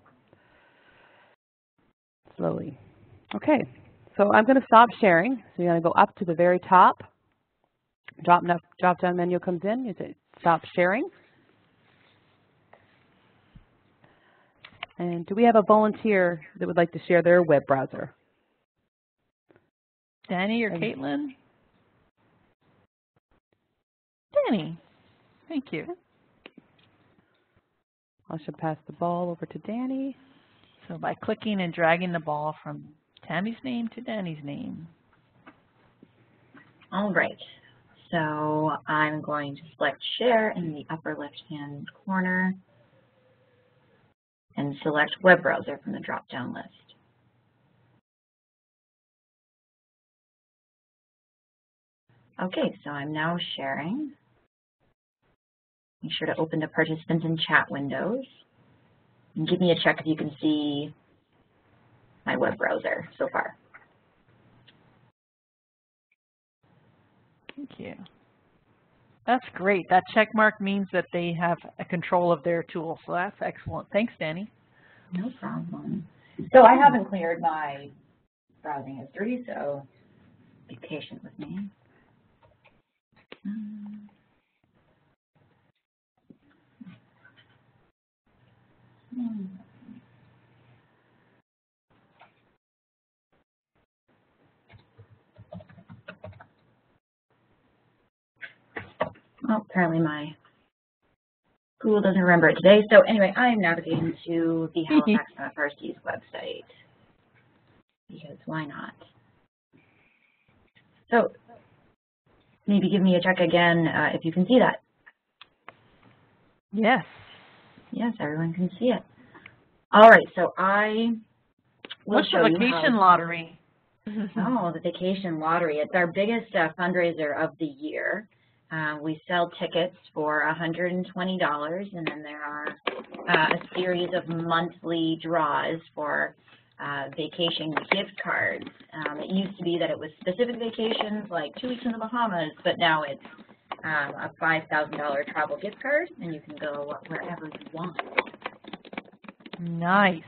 E: slowly. Okay, so I'm going to stop sharing. So you're going to go up to the very top. Drop, drop down menu comes in. You say stop sharing. And do we have a volunteer that would like to share their web browser?
C: Danny or Caitlin? Danny. Thank you.
E: I should pass the ball over to Danny.
C: So by clicking and dragging the ball from Tammy's name to Danny's name.
F: All right. So I'm going to select share in the upper left-hand corner and select web browser from the drop-down list. Okay, so I'm now sharing. Make sure to open the participants and chat windows. And give me a check if you can see my web browser so far.
C: Thank you. That's great. That check mark means that they have a control of their tool, so that's excellent. Thanks, Danny.
F: No problem. So I haven't cleared my browsing history, so be patient with me. Um, hmm. Well, apparently my Google doesn't remember it today. So anyway, I'm navigating to the Halifax FRC's website because why not? So maybe give me a check again uh, if you can see that.
C: Yes.
F: Yes, everyone can see it. All right, so I will
C: What's the
F: show
C: vacation lottery?
F: Oh, the vacation lottery. It's our biggest uh, fundraiser of the year. Uh, we sell tickets for $120, and then there are uh, a series of monthly draws for uh, vacation gift cards. Um, it used to be that it was specific vacations, like two weeks in the Bahamas, but now it's um, a $5,000 travel gift card, and you can go wherever you want.
C: Nice.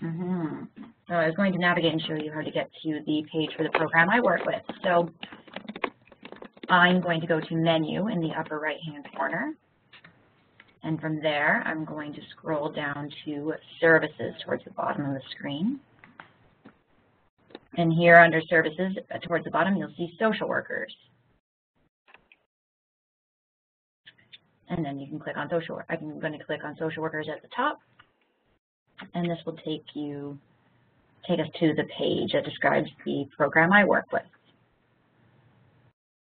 F: hmm So I was going to navigate and show you how to get to the page for the program I work with. So I'm going to go to menu in the upper right hand corner. And from there, I'm going to scroll down to services towards the bottom of the screen. And here under services towards the bottom, you'll see social workers. And then you can click on social work. I'm going to click on social workers at the top. And this will take you, take us to the page that describes the program I work with.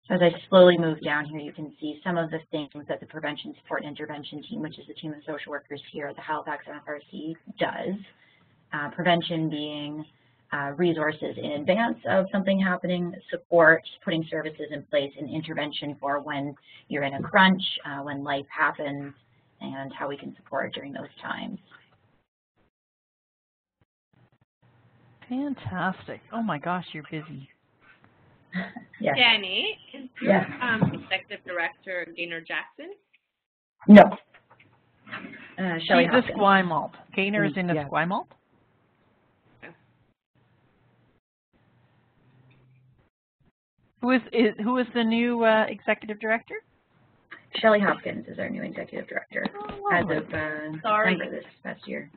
F: As I slowly move down here, you can see some of the things that the Prevention Support and Intervention Team, which is the team of social workers here at the Halifax FRC, does. Uh, prevention being uh, resources in advance of something happening, support, putting services in place, and intervention for when you're in a crunch, uh, when life happens, and how we can support during those times.
C: Fantastic. Oh my gosh, you're busy.
F: Yes.
A: Danny, is your
F: Yes.
A: um, executive director Gaynor Jackson?
F: No. Uh, Shelley
C: She's a
F: Hopkins.
C: Esquimalt. Gaynor is in
E: Yeah.
C: Esquimalt. Who is, is who is the new uh, executive director?
F: Shelley Hopkins is our new executive director
C: Oh,
F: as
C: lovely.
F: of uh,
A: Sorry.
F: December this past year.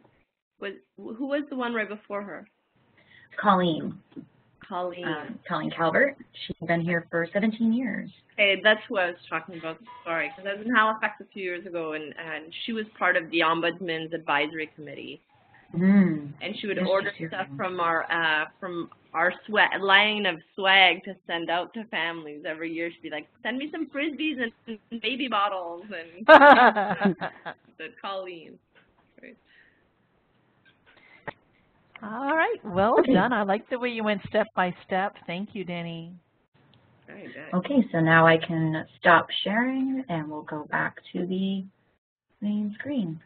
A: Was who was the one right before her?
F: Colleen.
A: Colleen.
F: Um, Colleen Calvert. She's been here for 17 years.
A: Hey, that's who I was talking about. Sorry, because I was in Halifax a few years ago, and, and she was part of the Ombudsman's Advisory Committee.
F: Mm.
A: And she would
F: Yes,
A: order stuff from our uh, from our swag, line of swag to send out to families every year. She'd be like, "Send me some frisbees and, and baby bottles." And the Colleen. Right.
C: All right, well done. I like the way you went step by step. Thank you, Danny.
A: Very.
F: Okay, so now I can stop sharing and we'll go back to the main screen.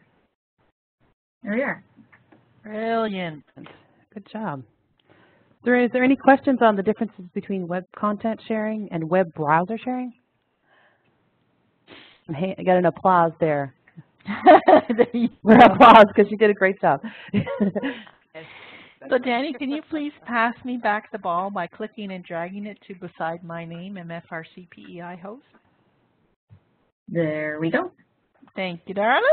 F: There we are.
C: Brilliant.
E: Good job. Is there, is there any questions on the differences between web content sharing and web browser sharing? Hey, I got an applause there. We're applause because you did a great job.
C: So Danny, can you please pass me back the ball by clicking and dragging it to beside my name, MFRCPEI host?
F: There we go.
C: Thank you, darling.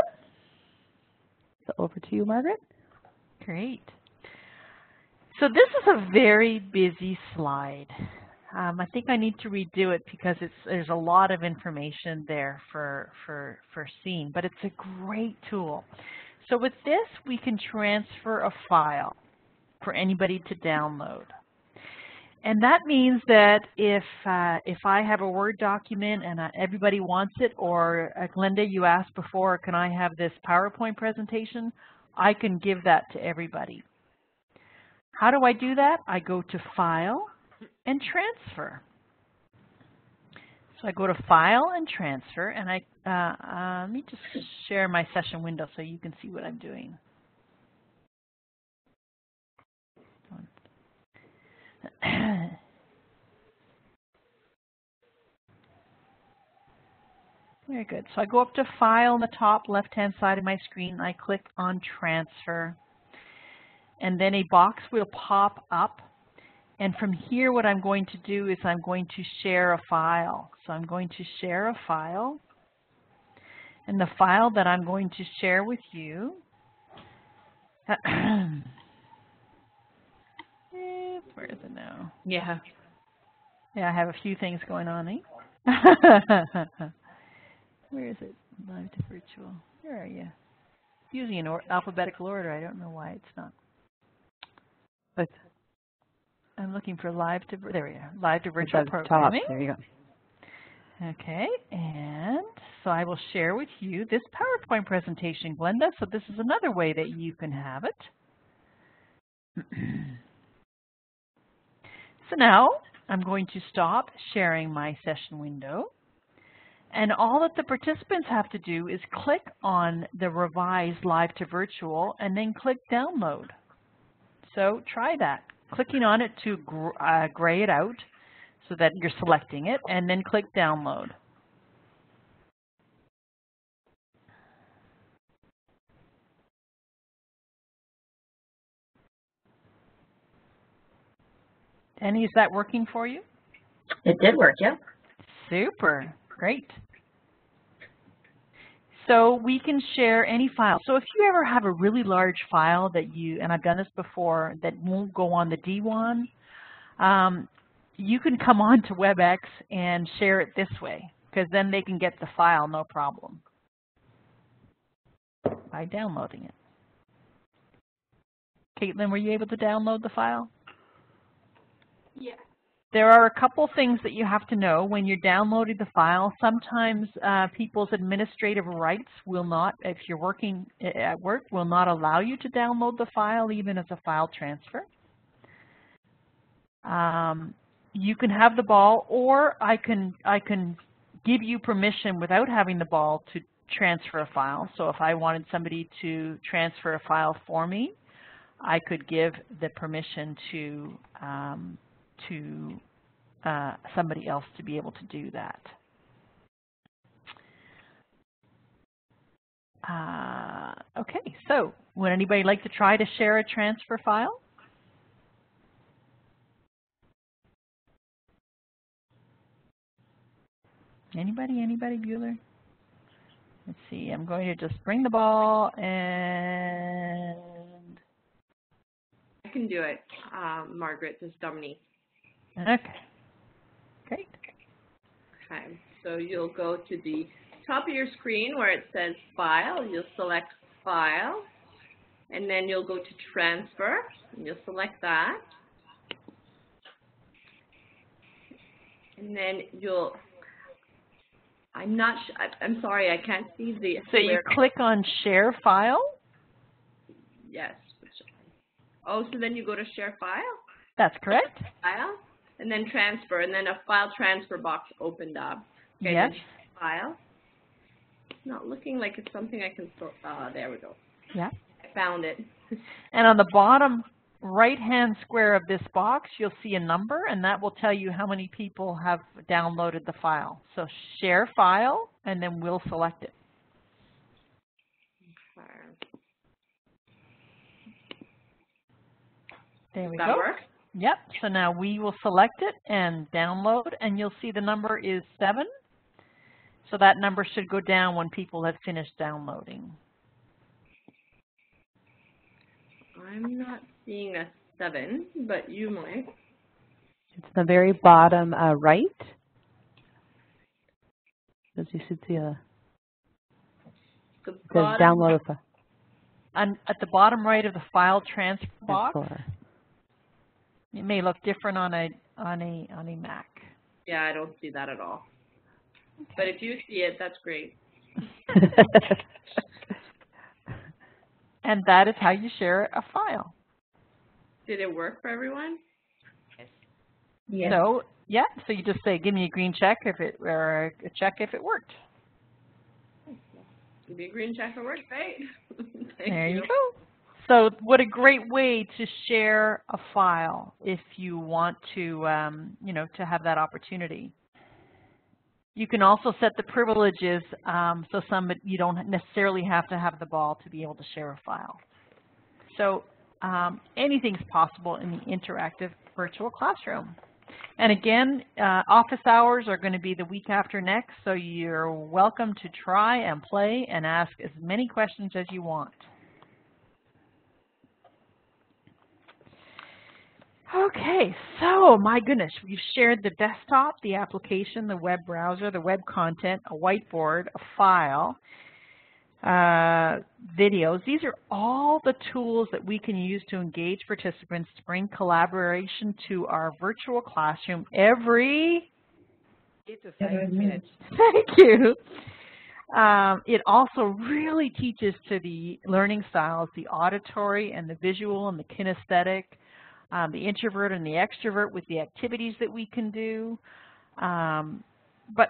E: So over to you, Margaret.
C: Great. So this is a very busy slide. Um, I think I need to redo it because it's there's a lot of information there for for for seeing, but it's a great tool. So with this, we can transfer a file for anybody to download. And that means that if uh, if I have a Word document and uh, everybody wants it, or uh, Glenda, you asked before, can I have this PowerPoint presentation? I can give that to everybody. How do I do that? I go to File and Transfer. So I go to File and Transfer, and I uh, uh, let me just share my session window so you can see what I'm doing. Very good. So I go up to File on the top left-hand side of my screen. I click on Transfer. And then a box will pop up. And from here, what I'm going to do is I'm going to share a file. So I'm going to share a file. And the file that I'm going to share with you where is it now?
A: Yeah.
C: Yeah, I have a few things going on, eh? Where is it? Live to virtual. Where are you? Using in or alphabetical order. I don't know why it's not.
E: But
C: I'm looking for live to there we are. Live to virtual
E: at the top.
C: programming.
E: There you go.
C: Okay, and so I will share with you this PowerPoint presentation, Glenda. So this is another way that you can have it. so now I'm going to stop sharing my session window. And all that the participants have to do is click on the revised live to virtual and then click download. So try that. Clicking on it to gr uh, gray it out so that you're selecting it, and then click download. Danny, is that working for you?
F: It did work, yep.
C: Super, great. So we can share any file. So if you ever have a really large file that you, and I've done this before, that won't go on the D1, um, you can come on to WebEx and share it this way, because then they can get the file no problem by downloading it. Caitlin, were you able to download the file?
D: Yeah.
C: There are a couple things that you have to know when you're downloading the file. Sometimes uh, people's administrative rights will not, if you're working at work, will not allow you to download the file even as a file transfer. Um, you can have the ball, or I can I can give you permission without having the ball to transfer a file. So if I wanted somebody to transfer a file for me, I could give the permission to um, to uh, somebody else to be able to do that. Uh, okay, so would anybody like to try to share a transfer file? Anybody, anybody, Bueller? Let's see, I'm going to just bring the ball and
A: I can do it, um, Margaret, this is Dominique.
C: Okay. Great.
A: Okay, so you'll go to the top of your screen where it says File. You'll select File, and then you'll go to Transfer, and you'll select that. And then you'll, I'm not, I'm sorry, I can't see the.
C: So you click on Share File.
A: Yes. Oh, so then you go to Share File?
C: That's correct.
A: File, and then Transfer, and then a File Transfer box opened up. Okay,
C: Yes.
A: File. Not looking like it's something I can sort, ah, there we go.
C: Yeah.
A: I found it.
C: And on the bottom right-hand square of this box, you'll see a number, and that will tell you how many people have downloaded the file. So share file, and then we'll select it. There we
A: Does
C: go.
A: that work?
C: Yep. So now we will select it and download, and you'll see the number is 7. So that number should go down when people have finished downloading.
A: I'm not seeing a seven, but you might.
E: It's the very bottom uh, right. As you should see, a
A: The
E: it says
A: bottom,
E: download a
C: And at the bottom right of the file transfer box,
E: Explorer.
C: It may look different on a on a on a Mac.
A: yeah, I don't see that at all. But if you see it, that's great.
C: And that is how you share a file.
A: Did it work for everyone?
F: Yes.
C: So yeah, so you just say, give me a green check if it or a check if it worked.
A: Give me a green check for work, right? Thank
C: There you go. So what a great way to share a file if you want to, um, you know, to have that opportunity. You can also set the privileges um, so some you don't necessarily have to have the ball to be able to share a file. So um, anything's possible in the interactive virtual classroom. And again, uh, office hours are going to be the week after next, so you're welcome to try and play and ask as many questions as you want. Okay, so my goodness, we've shared the desktop, the application, the web browser, the web content, a whiteboard, a file, uh, videos. These are all the tools that we can use to engage participants to bring collaboration to our virtual classroom every
G: Eight to five minutes.
C: Thank you. Um, it also really teaches to the learning styles, the auditory and the visual and the kinesthetic, um, the introvert and the extrovert with the activities that we can do. Um, but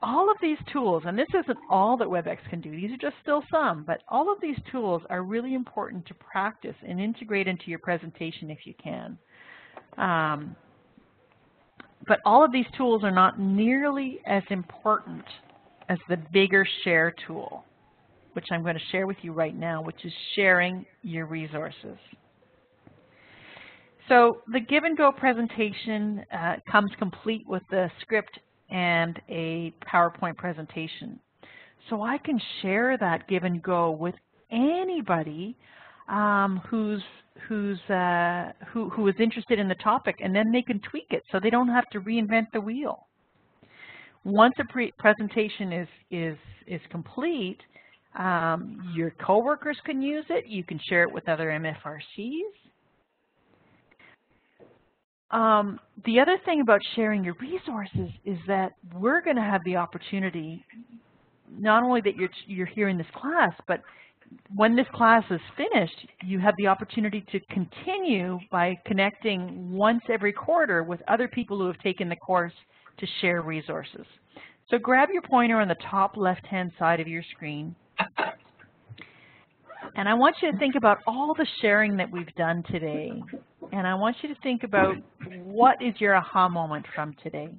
C: all of these tools, and this isn't all that WebEx can do, these are just still some, but all of these tools are really important to practice and integrate into your presentation if you can. Um, but all of these tools are not nearly as important as the bigger share tool, which I'm going to share with you right now, which is sharing your resources. So the Give and Go presentation uh, comes complete with the script and a PowerPoint presentation. So I can share that Give and Go with anybody um, who's who's uh, who who is interested in the topic, and then they can tweak it so they don't have to reinvent the wheel. Once a pre presentation is is is complete, um, your coworkers can use it. You can share it with other MFRCs. Um, the other thing about sharing your resources is that we're going to have the opportunity, not only that you're you're here in this class, but when this class is finished, you have the opportunity to continue by connecting once every quarter with other people who have taken the course to share resources. So grab your pointer on the top left-hand side of your screen. And I want you to think about all the sharing that we've done today. And I want you to think about what is your aha moment from today.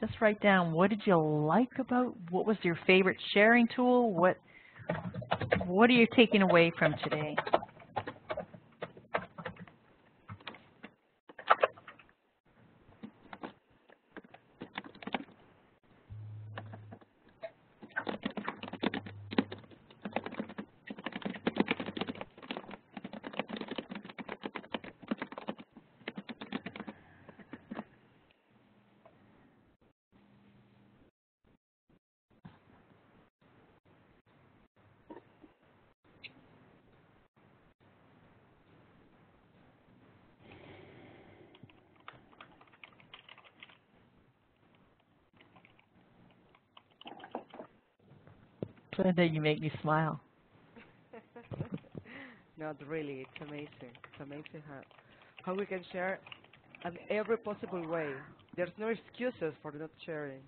C: Just write down what did you like about, what was your favorite sharing tool, what, what are you taking away from today? Glenda, you make me smile.
G: Not really. It's amazing. It's amazing how how we can share in every possible way. There's no excuses for not sharing.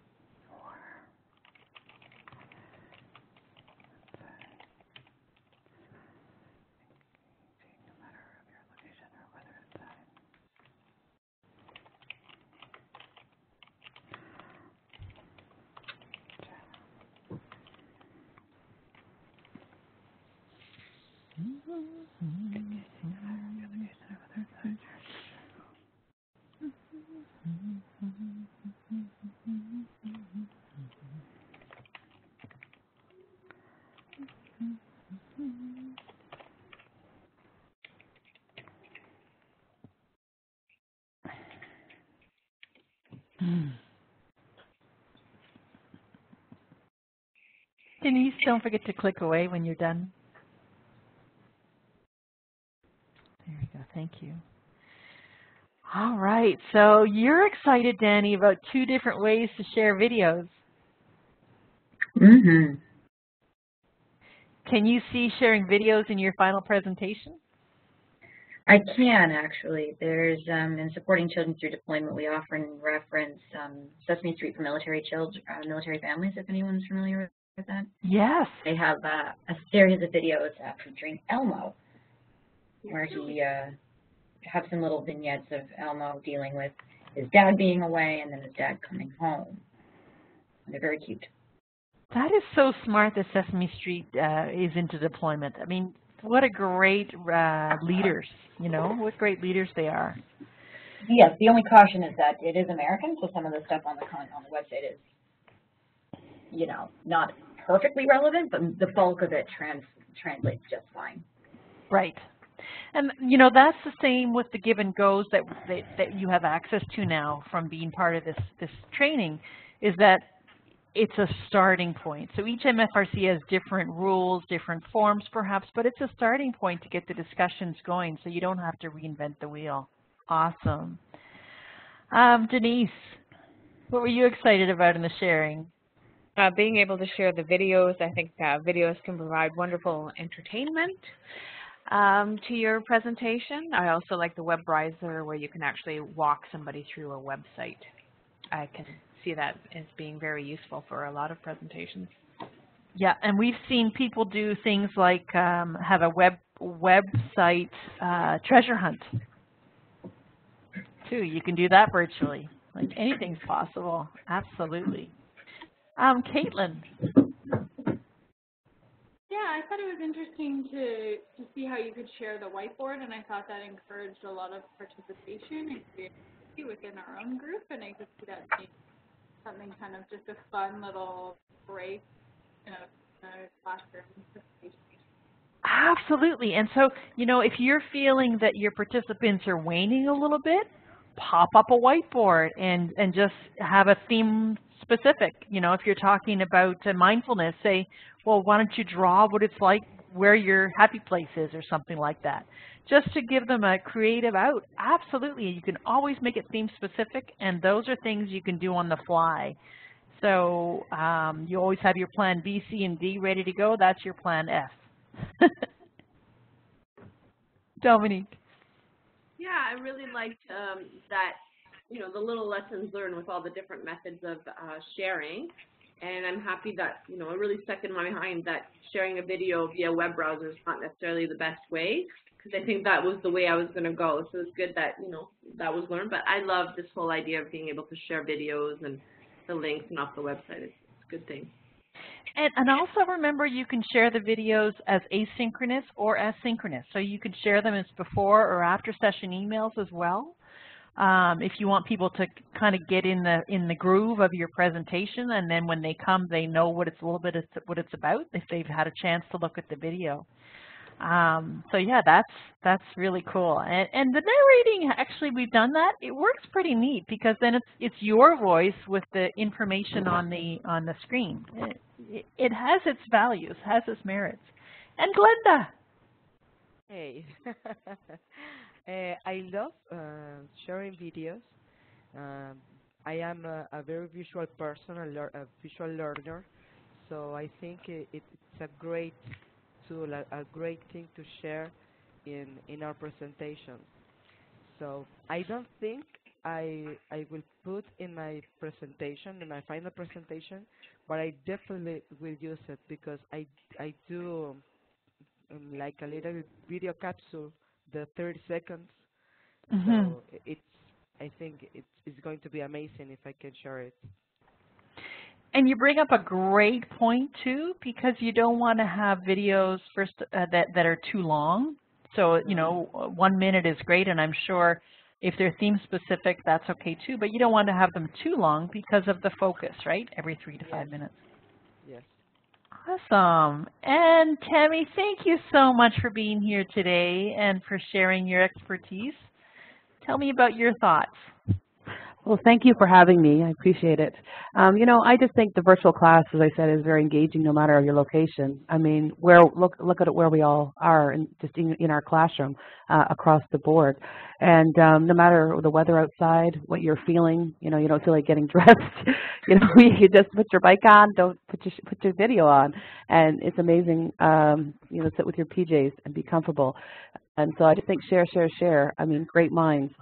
C: Denise, don't forget to click away when you're done. There you go. Thank you. All right. So you're excited, Danny, about two different ways to share videos.
F: Mm-hmm.
C: Can you see sharing videos in your final presentation?
F: I can actually. There's um, in supporting children through deployment, we often reference um, Sesame Street for military children, uh, military families. If anyone's familiar that,
C: Yes.
F: they have uh, a series of videos uh, featuring Elmo, where he uh, have some little vignettes of Elmo dealing with his dad being away and then his dad coming home. They're very cute.
C: That is so smart that Sesame Street uh, is into deployment. I mean, what a great uh, leaders, you know, what great leaders they are.
F: Yes, the only caution is that it is American, so some of the stuff on the on the website is, you know, not perfectly relevant, but the bulk of it trans translates just fine.
C: Right. And you know that's the same with the give and goes that, that that you have access to now from being part of this this training, is that it's a starting point. So each MFRC has different rules, different forms perhaps, but it's a starting point to get the discussions going so you don't have to reinvent the wheel. Awesome. Um, Denise, what were you excited about in the sharing?
B: Uh, being able to share the videos, I think uh, videos can provide wonderful entertainment um, to your presentation. I also like the web browser where you can actually walk somebody through a website. I can see that as being very useful for a lot of presentations.
C: Yeah, and we've seen people do things like um, have a web website uh, treasure hunt too. You can do that virtually. Like anything's possible. Absolutely. Um, Caitlin.
D: Yeah, I thought it was interesting to, to see how you could share the whiteboard, and I thought that encouraged a lot of participation and creativity within our own group, and I could see that being something kind of just a fun little break in a, in a classroom presentation.
C: Absolutely. And so, you know, if you're feeling that your participants are waning a little bit, pop up a whiteboard and, and just have a theme specific. You know, if you're talking about uh, mindfulness, say, well, why don't you draw what it's like where your happy place is or something like that. Just to give them a creative out. Absolutely. You can always make it theme specific and those are things you can do on the fly. So um, you always have your plan B, C, and D ready to go. That's your plan F. Dominique.
A: Yeah, I really liked um, that, you know, the little lessons learned with all the different methods of uh, sharing. And I'm happy that, you know, it really stuck in my mind that sharing a video via web browser is not necessarily the best way because I think that was the way I was going to go. So it's good that, you know, that was learned. But I love this whole idea of being able to share videos and the links and off the website. It's, it's a good thing.
C: And, and also remember you can share the videos as asynchronous or as synchronous. So you could share them as before or after session emails as well. Um, if you want people to kind of get in the in the groove of your presentation and then when they come they know what it's a little bit of what it's about if they've had a chance to look at the video. Um, so yeah, that's that's really cool. And, and the narrating, actually, we've done that. It works pretty neat because then it's it's your voice with the information on the on the screen. It, it, it has its values, has its merits. And Glenda.
G: Hey. uh, I love uh, sharing videos. Um, I am a, a very visual person, a, a visual learner. So I think it, it's a great tool, a, a great thing to share in in our presentations. So I don't think I I will put in my presentation, in my final presentation, but I definitely will use it because I I do um, like a little video capsule, the 30 seconds.
C: Mhm.
G: So it's I think it's it's going to be amazing if I can share it.
C: And you bring up a great point too, because you don't want to have videos first uh, that that are too long. So you know, one minute is great, and I'm sure if they're theme specific, that's okay too. But you don't want to have them too long because of the focus, right? Every three to five minutes.
G: Yes.
C: Awesome. And Tammy, thank you so much for being here today and for sharing your expertise. Tell me about your thoughts.
E: Well, thank you for having me. I appreciate it. Um, you know, I just think the virtual class, as I said, is very engaging no matter your location. I mean, where look look at where we all are, in, just in, in our classroom uh, across the board. And um, no matter the weather outside, what you're feeling, you know, you don't feel like getting dressed. you know, you just put your bike on, don't put your put your video on, and it's amazing. Um, you know, sit with your PJs and be comfortable. And so I just think share, share, share. I mean, great minds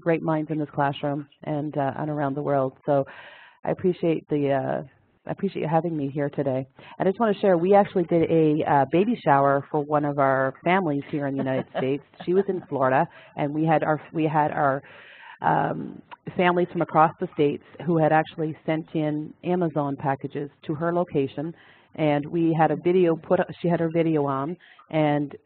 E: great minds in this classroom and uh, and around the world. So I appreciate the uh, I appreciate you having me here today. And I just want to share, we actually did a uh, baby shower for one of our families here in the United States. She was in Florida, and we had our we had our um, families from across the states who had actually sent in Amazon packages to her location, and we had a video put. She had her video on, and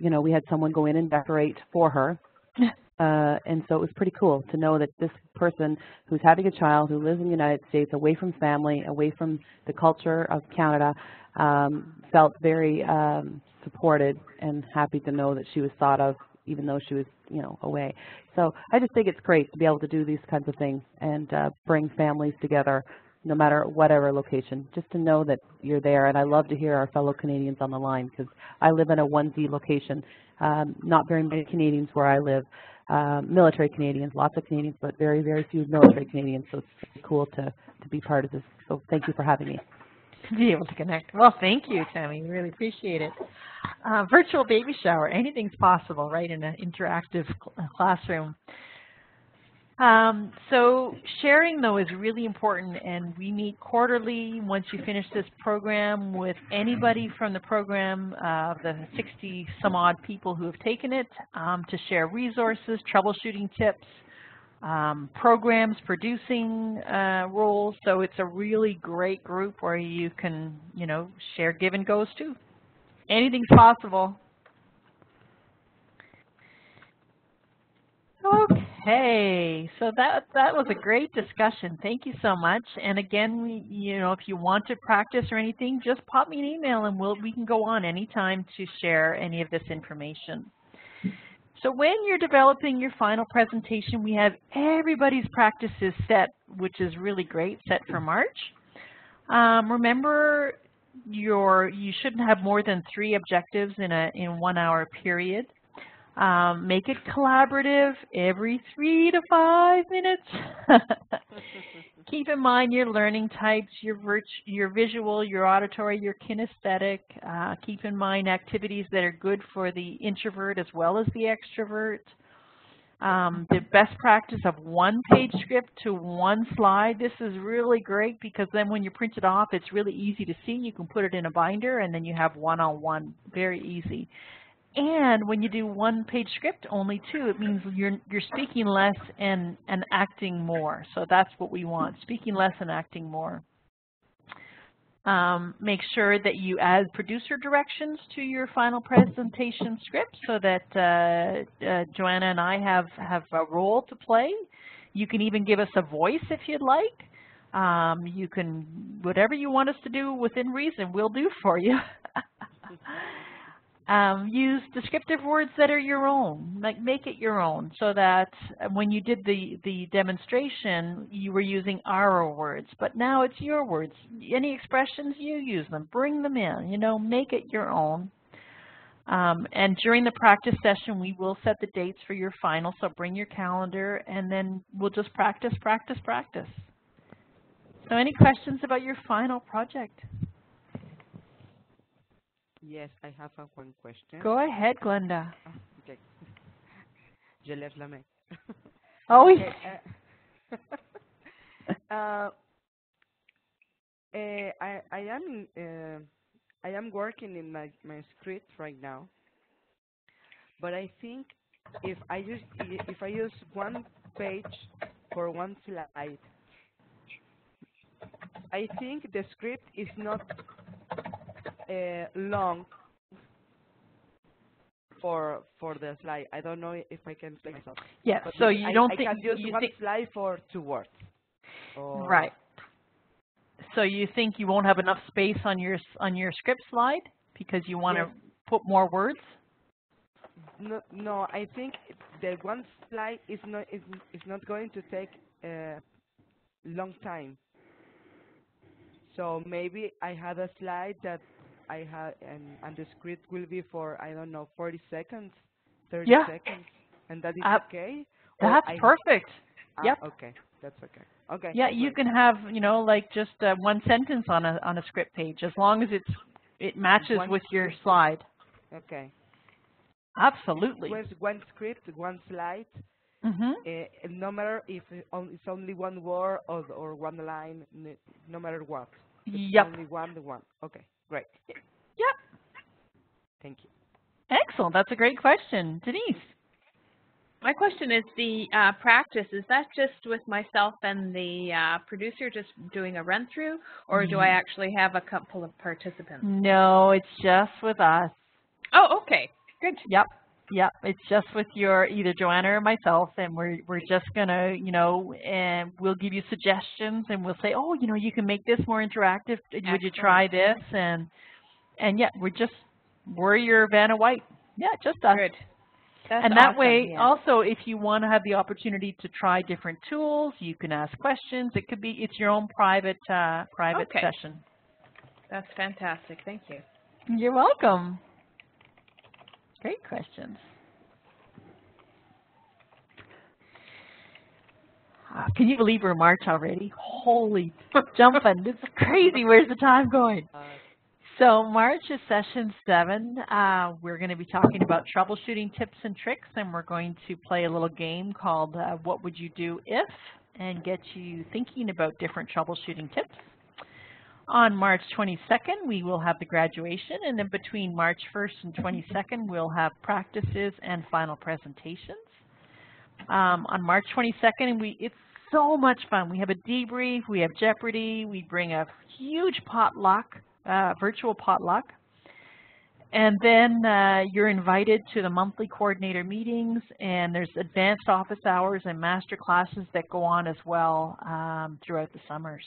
E: you know we had someone go in and decorate for her uh, and so it was pretty cool to know that this person who's having a child who lives in the United States, away from family, away from the culture of Canada, um, felt very um, supported and happy to know that she was thought of even though she was, you know, away. So I just think it's great to be able to do these kinds of things and uh, bring families together no matter whatever location, just to know that you're there. And I love to hear our fellow Canadians on the line because I live in a 1Z location. Um, not very many Canadians where I live, um, military Canadians, lots of Canadians, but very, very few military Canadians. So it's cool to, to be part of this. So thank you for having me.
C: To be able to connect. Well, thank you, Tammy. We really appreciate it. Uh, virtual baby shower, anything's possible, right, in an interactive cl uh, classroom. Um, so sharing, though, is really important, and we meet quarterly once you finish this program with anybody from the program, uh, the 60 some odd people who have taken it, um, to share resources, troubleshooting tips, um, programs, producing uh, roles. So it's a really great group where you can, you know, share give and goes too. Anything's possible. Okay, so that that was a great discussion. Thank you so much. And again, you know, if you want to practice or anything, just pop me an email and we'll we can go on anytime to share any of this information. So when you're developing your final presentation, we have everybody's practices set, which is really great, set for March. Um, remember, your you shouldn't have more than three objectives in a in one hour period. Um, make it collaborative every three to five minutes. Keep in mind your learning types, your, your visual, your auditory, your kinesthetic. Uh, keep in mind activities that are good for the introvert as well as the extrovert. Um, the best practice of one page script to one slide. This is really great because then when you print it off, it's really easy to see. You can put it in a binder and then you have one-on-one, -on -one. very easy. And when you do one page script, only two, it means you're, you're speaking less and, and acting more. So that's what we want, speaking less and acting more. Um, make sure that you add producer directions to your final presentation script so that uh, uh, Joanna and I have, have a role to play. You can even give us a voice if you'd like. Um, you can, whatever you want us to do within reason, we'll do for you. Um, use descriptive words that are your own, like make it your own, so that when you did the, the demonstration, you were using our words, but now it's your words. Any expressions, you use them, bring them in, you know, make it your own. Um, and during the practice session, we will set the dates for your final, so bring your calendar, and then we'll just practice, practice, practice. So any questions about your final project?
G: Yes, I have a one question.
C: Go ahead, Glenda.
G: Ah, okay. Je lève la main.
C: Oh,
G: Okay, uh, uh, eh, I I am in, uh, I am working in my my script right now, but I think if I use if I use one page for one slide, I think the script is not uh, long for for the slide. I don't know if I can explain myself.
C: yeah.
G: But
C: So you
G: I,
C: don't
G: I
C: think
G: can use
C: you
G: one slide for two words. Or
C: right? So you think you won't have enough space on your on your script slide because you want to
G: Yes.
C: put more words?
G: No, no. I think the one slide is not is is not going to take a long time. So maybe I have a slide that I had, and and the script will be for I don't know 40 seconds, 30
C: Yeah.
G: seconds, and that is
C: Uh,
G: okay.
C: That's
G: I-
C: perfect.
G: ah,
C: Yep.
G: Okay, that's okay. Okay.
C: Yeah, you can have you know like just uh, one sentence on a on a script page as long as it's it matches
G: One
C: with your slide.
G: Okay.
C: Absolutely.
G: One, one script, one slide.
C: mm -hmm.
G: Uh, no matter if it's only one word or or one line, no matter what. It's
C: Yep.
G: Only one, the one. Okay, great.
C: Yep.
G: Thank you.
C: Excellent. That's a great question, Denise.
B: My question is the uh, practice, is that just with myself and the uh, producer just doing a run through or do I
C: Mm.
B: actually have a couple of participants?
C: No, it's just with us.
B: Oh, okay. Good.
C: Yep. Yep. It's just with your either Joanna or myself, and we're we're just gonna, you know, and we'll give you suggestions, and we'll say, oh, you know, you can make this more interactive. Would you try this? And and yeah, we're just we're your Vanna White. Yeah, just us.
B: Good. That's
C: and that
B: awesome,
C: way,
B: yeah.
C: also, if you want to have the opportunity to try different tools, you can ask questions. It could be it's your own private uh, private
B: Okay.
C: session.
B: That's fantastic. Thank you.
C: You're welcome. Great questions. Ah, Can you believe we're March already? Holy jumping. This is crazy. Where's the time going?
G: Uh,
C: So March is session seven. Uh, we're going to be talking about troubleshooting tips and tricks, and we're going to play a little game called uh, What Would You Do If? and get you thinking about different troubleshooting tips. On March 22nd, we will have the graduation, and then between March 1st and 22nd, we'll have practices and final presentations. Um, on March 22nd, we it's so much fun. We have a debrief, we have Jeopardy, we bring a huge potluck, uh, virtual potluck. And then uh, you're invited to the monthly coordinator meetings, and there's advanced office hours and master classes that go on as well um, throughout the summers.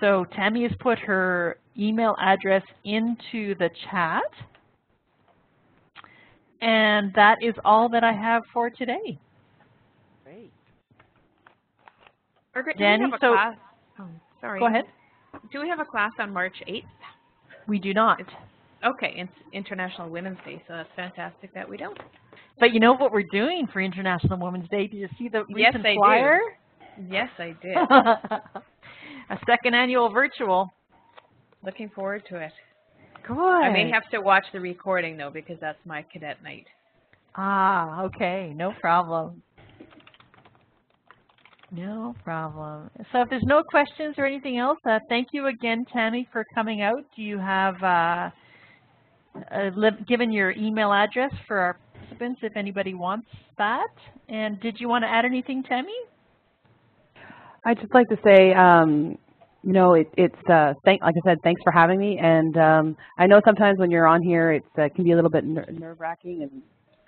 C: So Tammy has put her email address into the chat. And that is all that I have for today.
G: great.
B: Margaret,
C: Danny,
B: do we have a
C: so-
B: class? Oh, sorry.
C: Go ahead.
B: Do we have a class on March 8th?
C: We do not.
B: Okay, it's International Women's Day, so that's fantastic that we don't.
C: But you know what we're doing for International Women's Day? Did you see the
B: Yes,
C: recent
B: I do.
C: flyer?
B: Yes, I did.
C: a second annual virtual.
B: Looking forward to it.
C: Good.
B: I may have to watch the recording though because that's my cadet night.
C: Ah, okay, no problem. No problem. So if there's no questions or anything else, uh, thank you again, Tammy, for coming out. Do you have uh, uh, given your email address for our participants if anybody wants that? And did you want to add anything, Tammy?
E: I'd just like to say, um, you know, it, it's uh, thank, like I said, thanks for having me. And um, I know sometimes when you're on here, it uh, can be a little bit ner- nerve-wracking and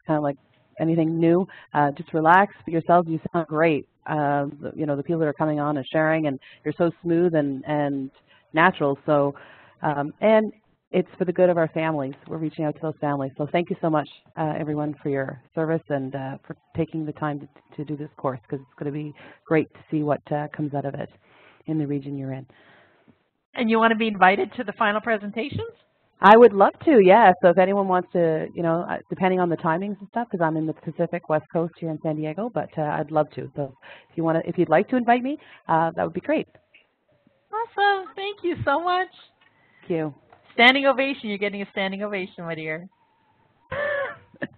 E: kind of like anything new. Uh, just relax, yourselves. You sound great. Uh, you know, the people that are coming on and sharing, and you're so smooth and and natural. So, um, and it's for the good of our families. We're reaching out to those families. So thank you so much, uh, everyone, for your service and uh, for taking the time to, to do this course because it's going to be great to see what uh, comes out of it in the region you're in.
C: And you want to be invited to the final presentations?
E: I would love to, yeah. So if anyone wants to, you know, uh, depending on the timings and stuff, because I'm in the Pacific West Coast here in San Diego, but uh, I'd love to. So if you want to, if you'd like to invite me, uh, that would be great.
C: Awesome. Thank you so much.
E: Thank you.
C: Standing ovation. You're getting a standing ovation, my dear.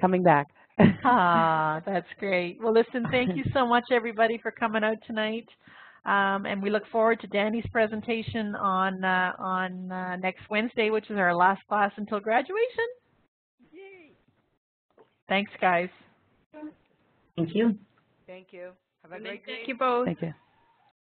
E: Coming back.
C: ah, that's great. Well, listen, thank you so much, everybody, for coming out tonight. Um, and we look forward to Danny's presentation on uh, on uh, next Wednesday, which is our last class until graduation. Yay! Thanks, guys.
F: Thank you.
G: Thank you. Have a great day.
B: Thank you both.
E: Thank you.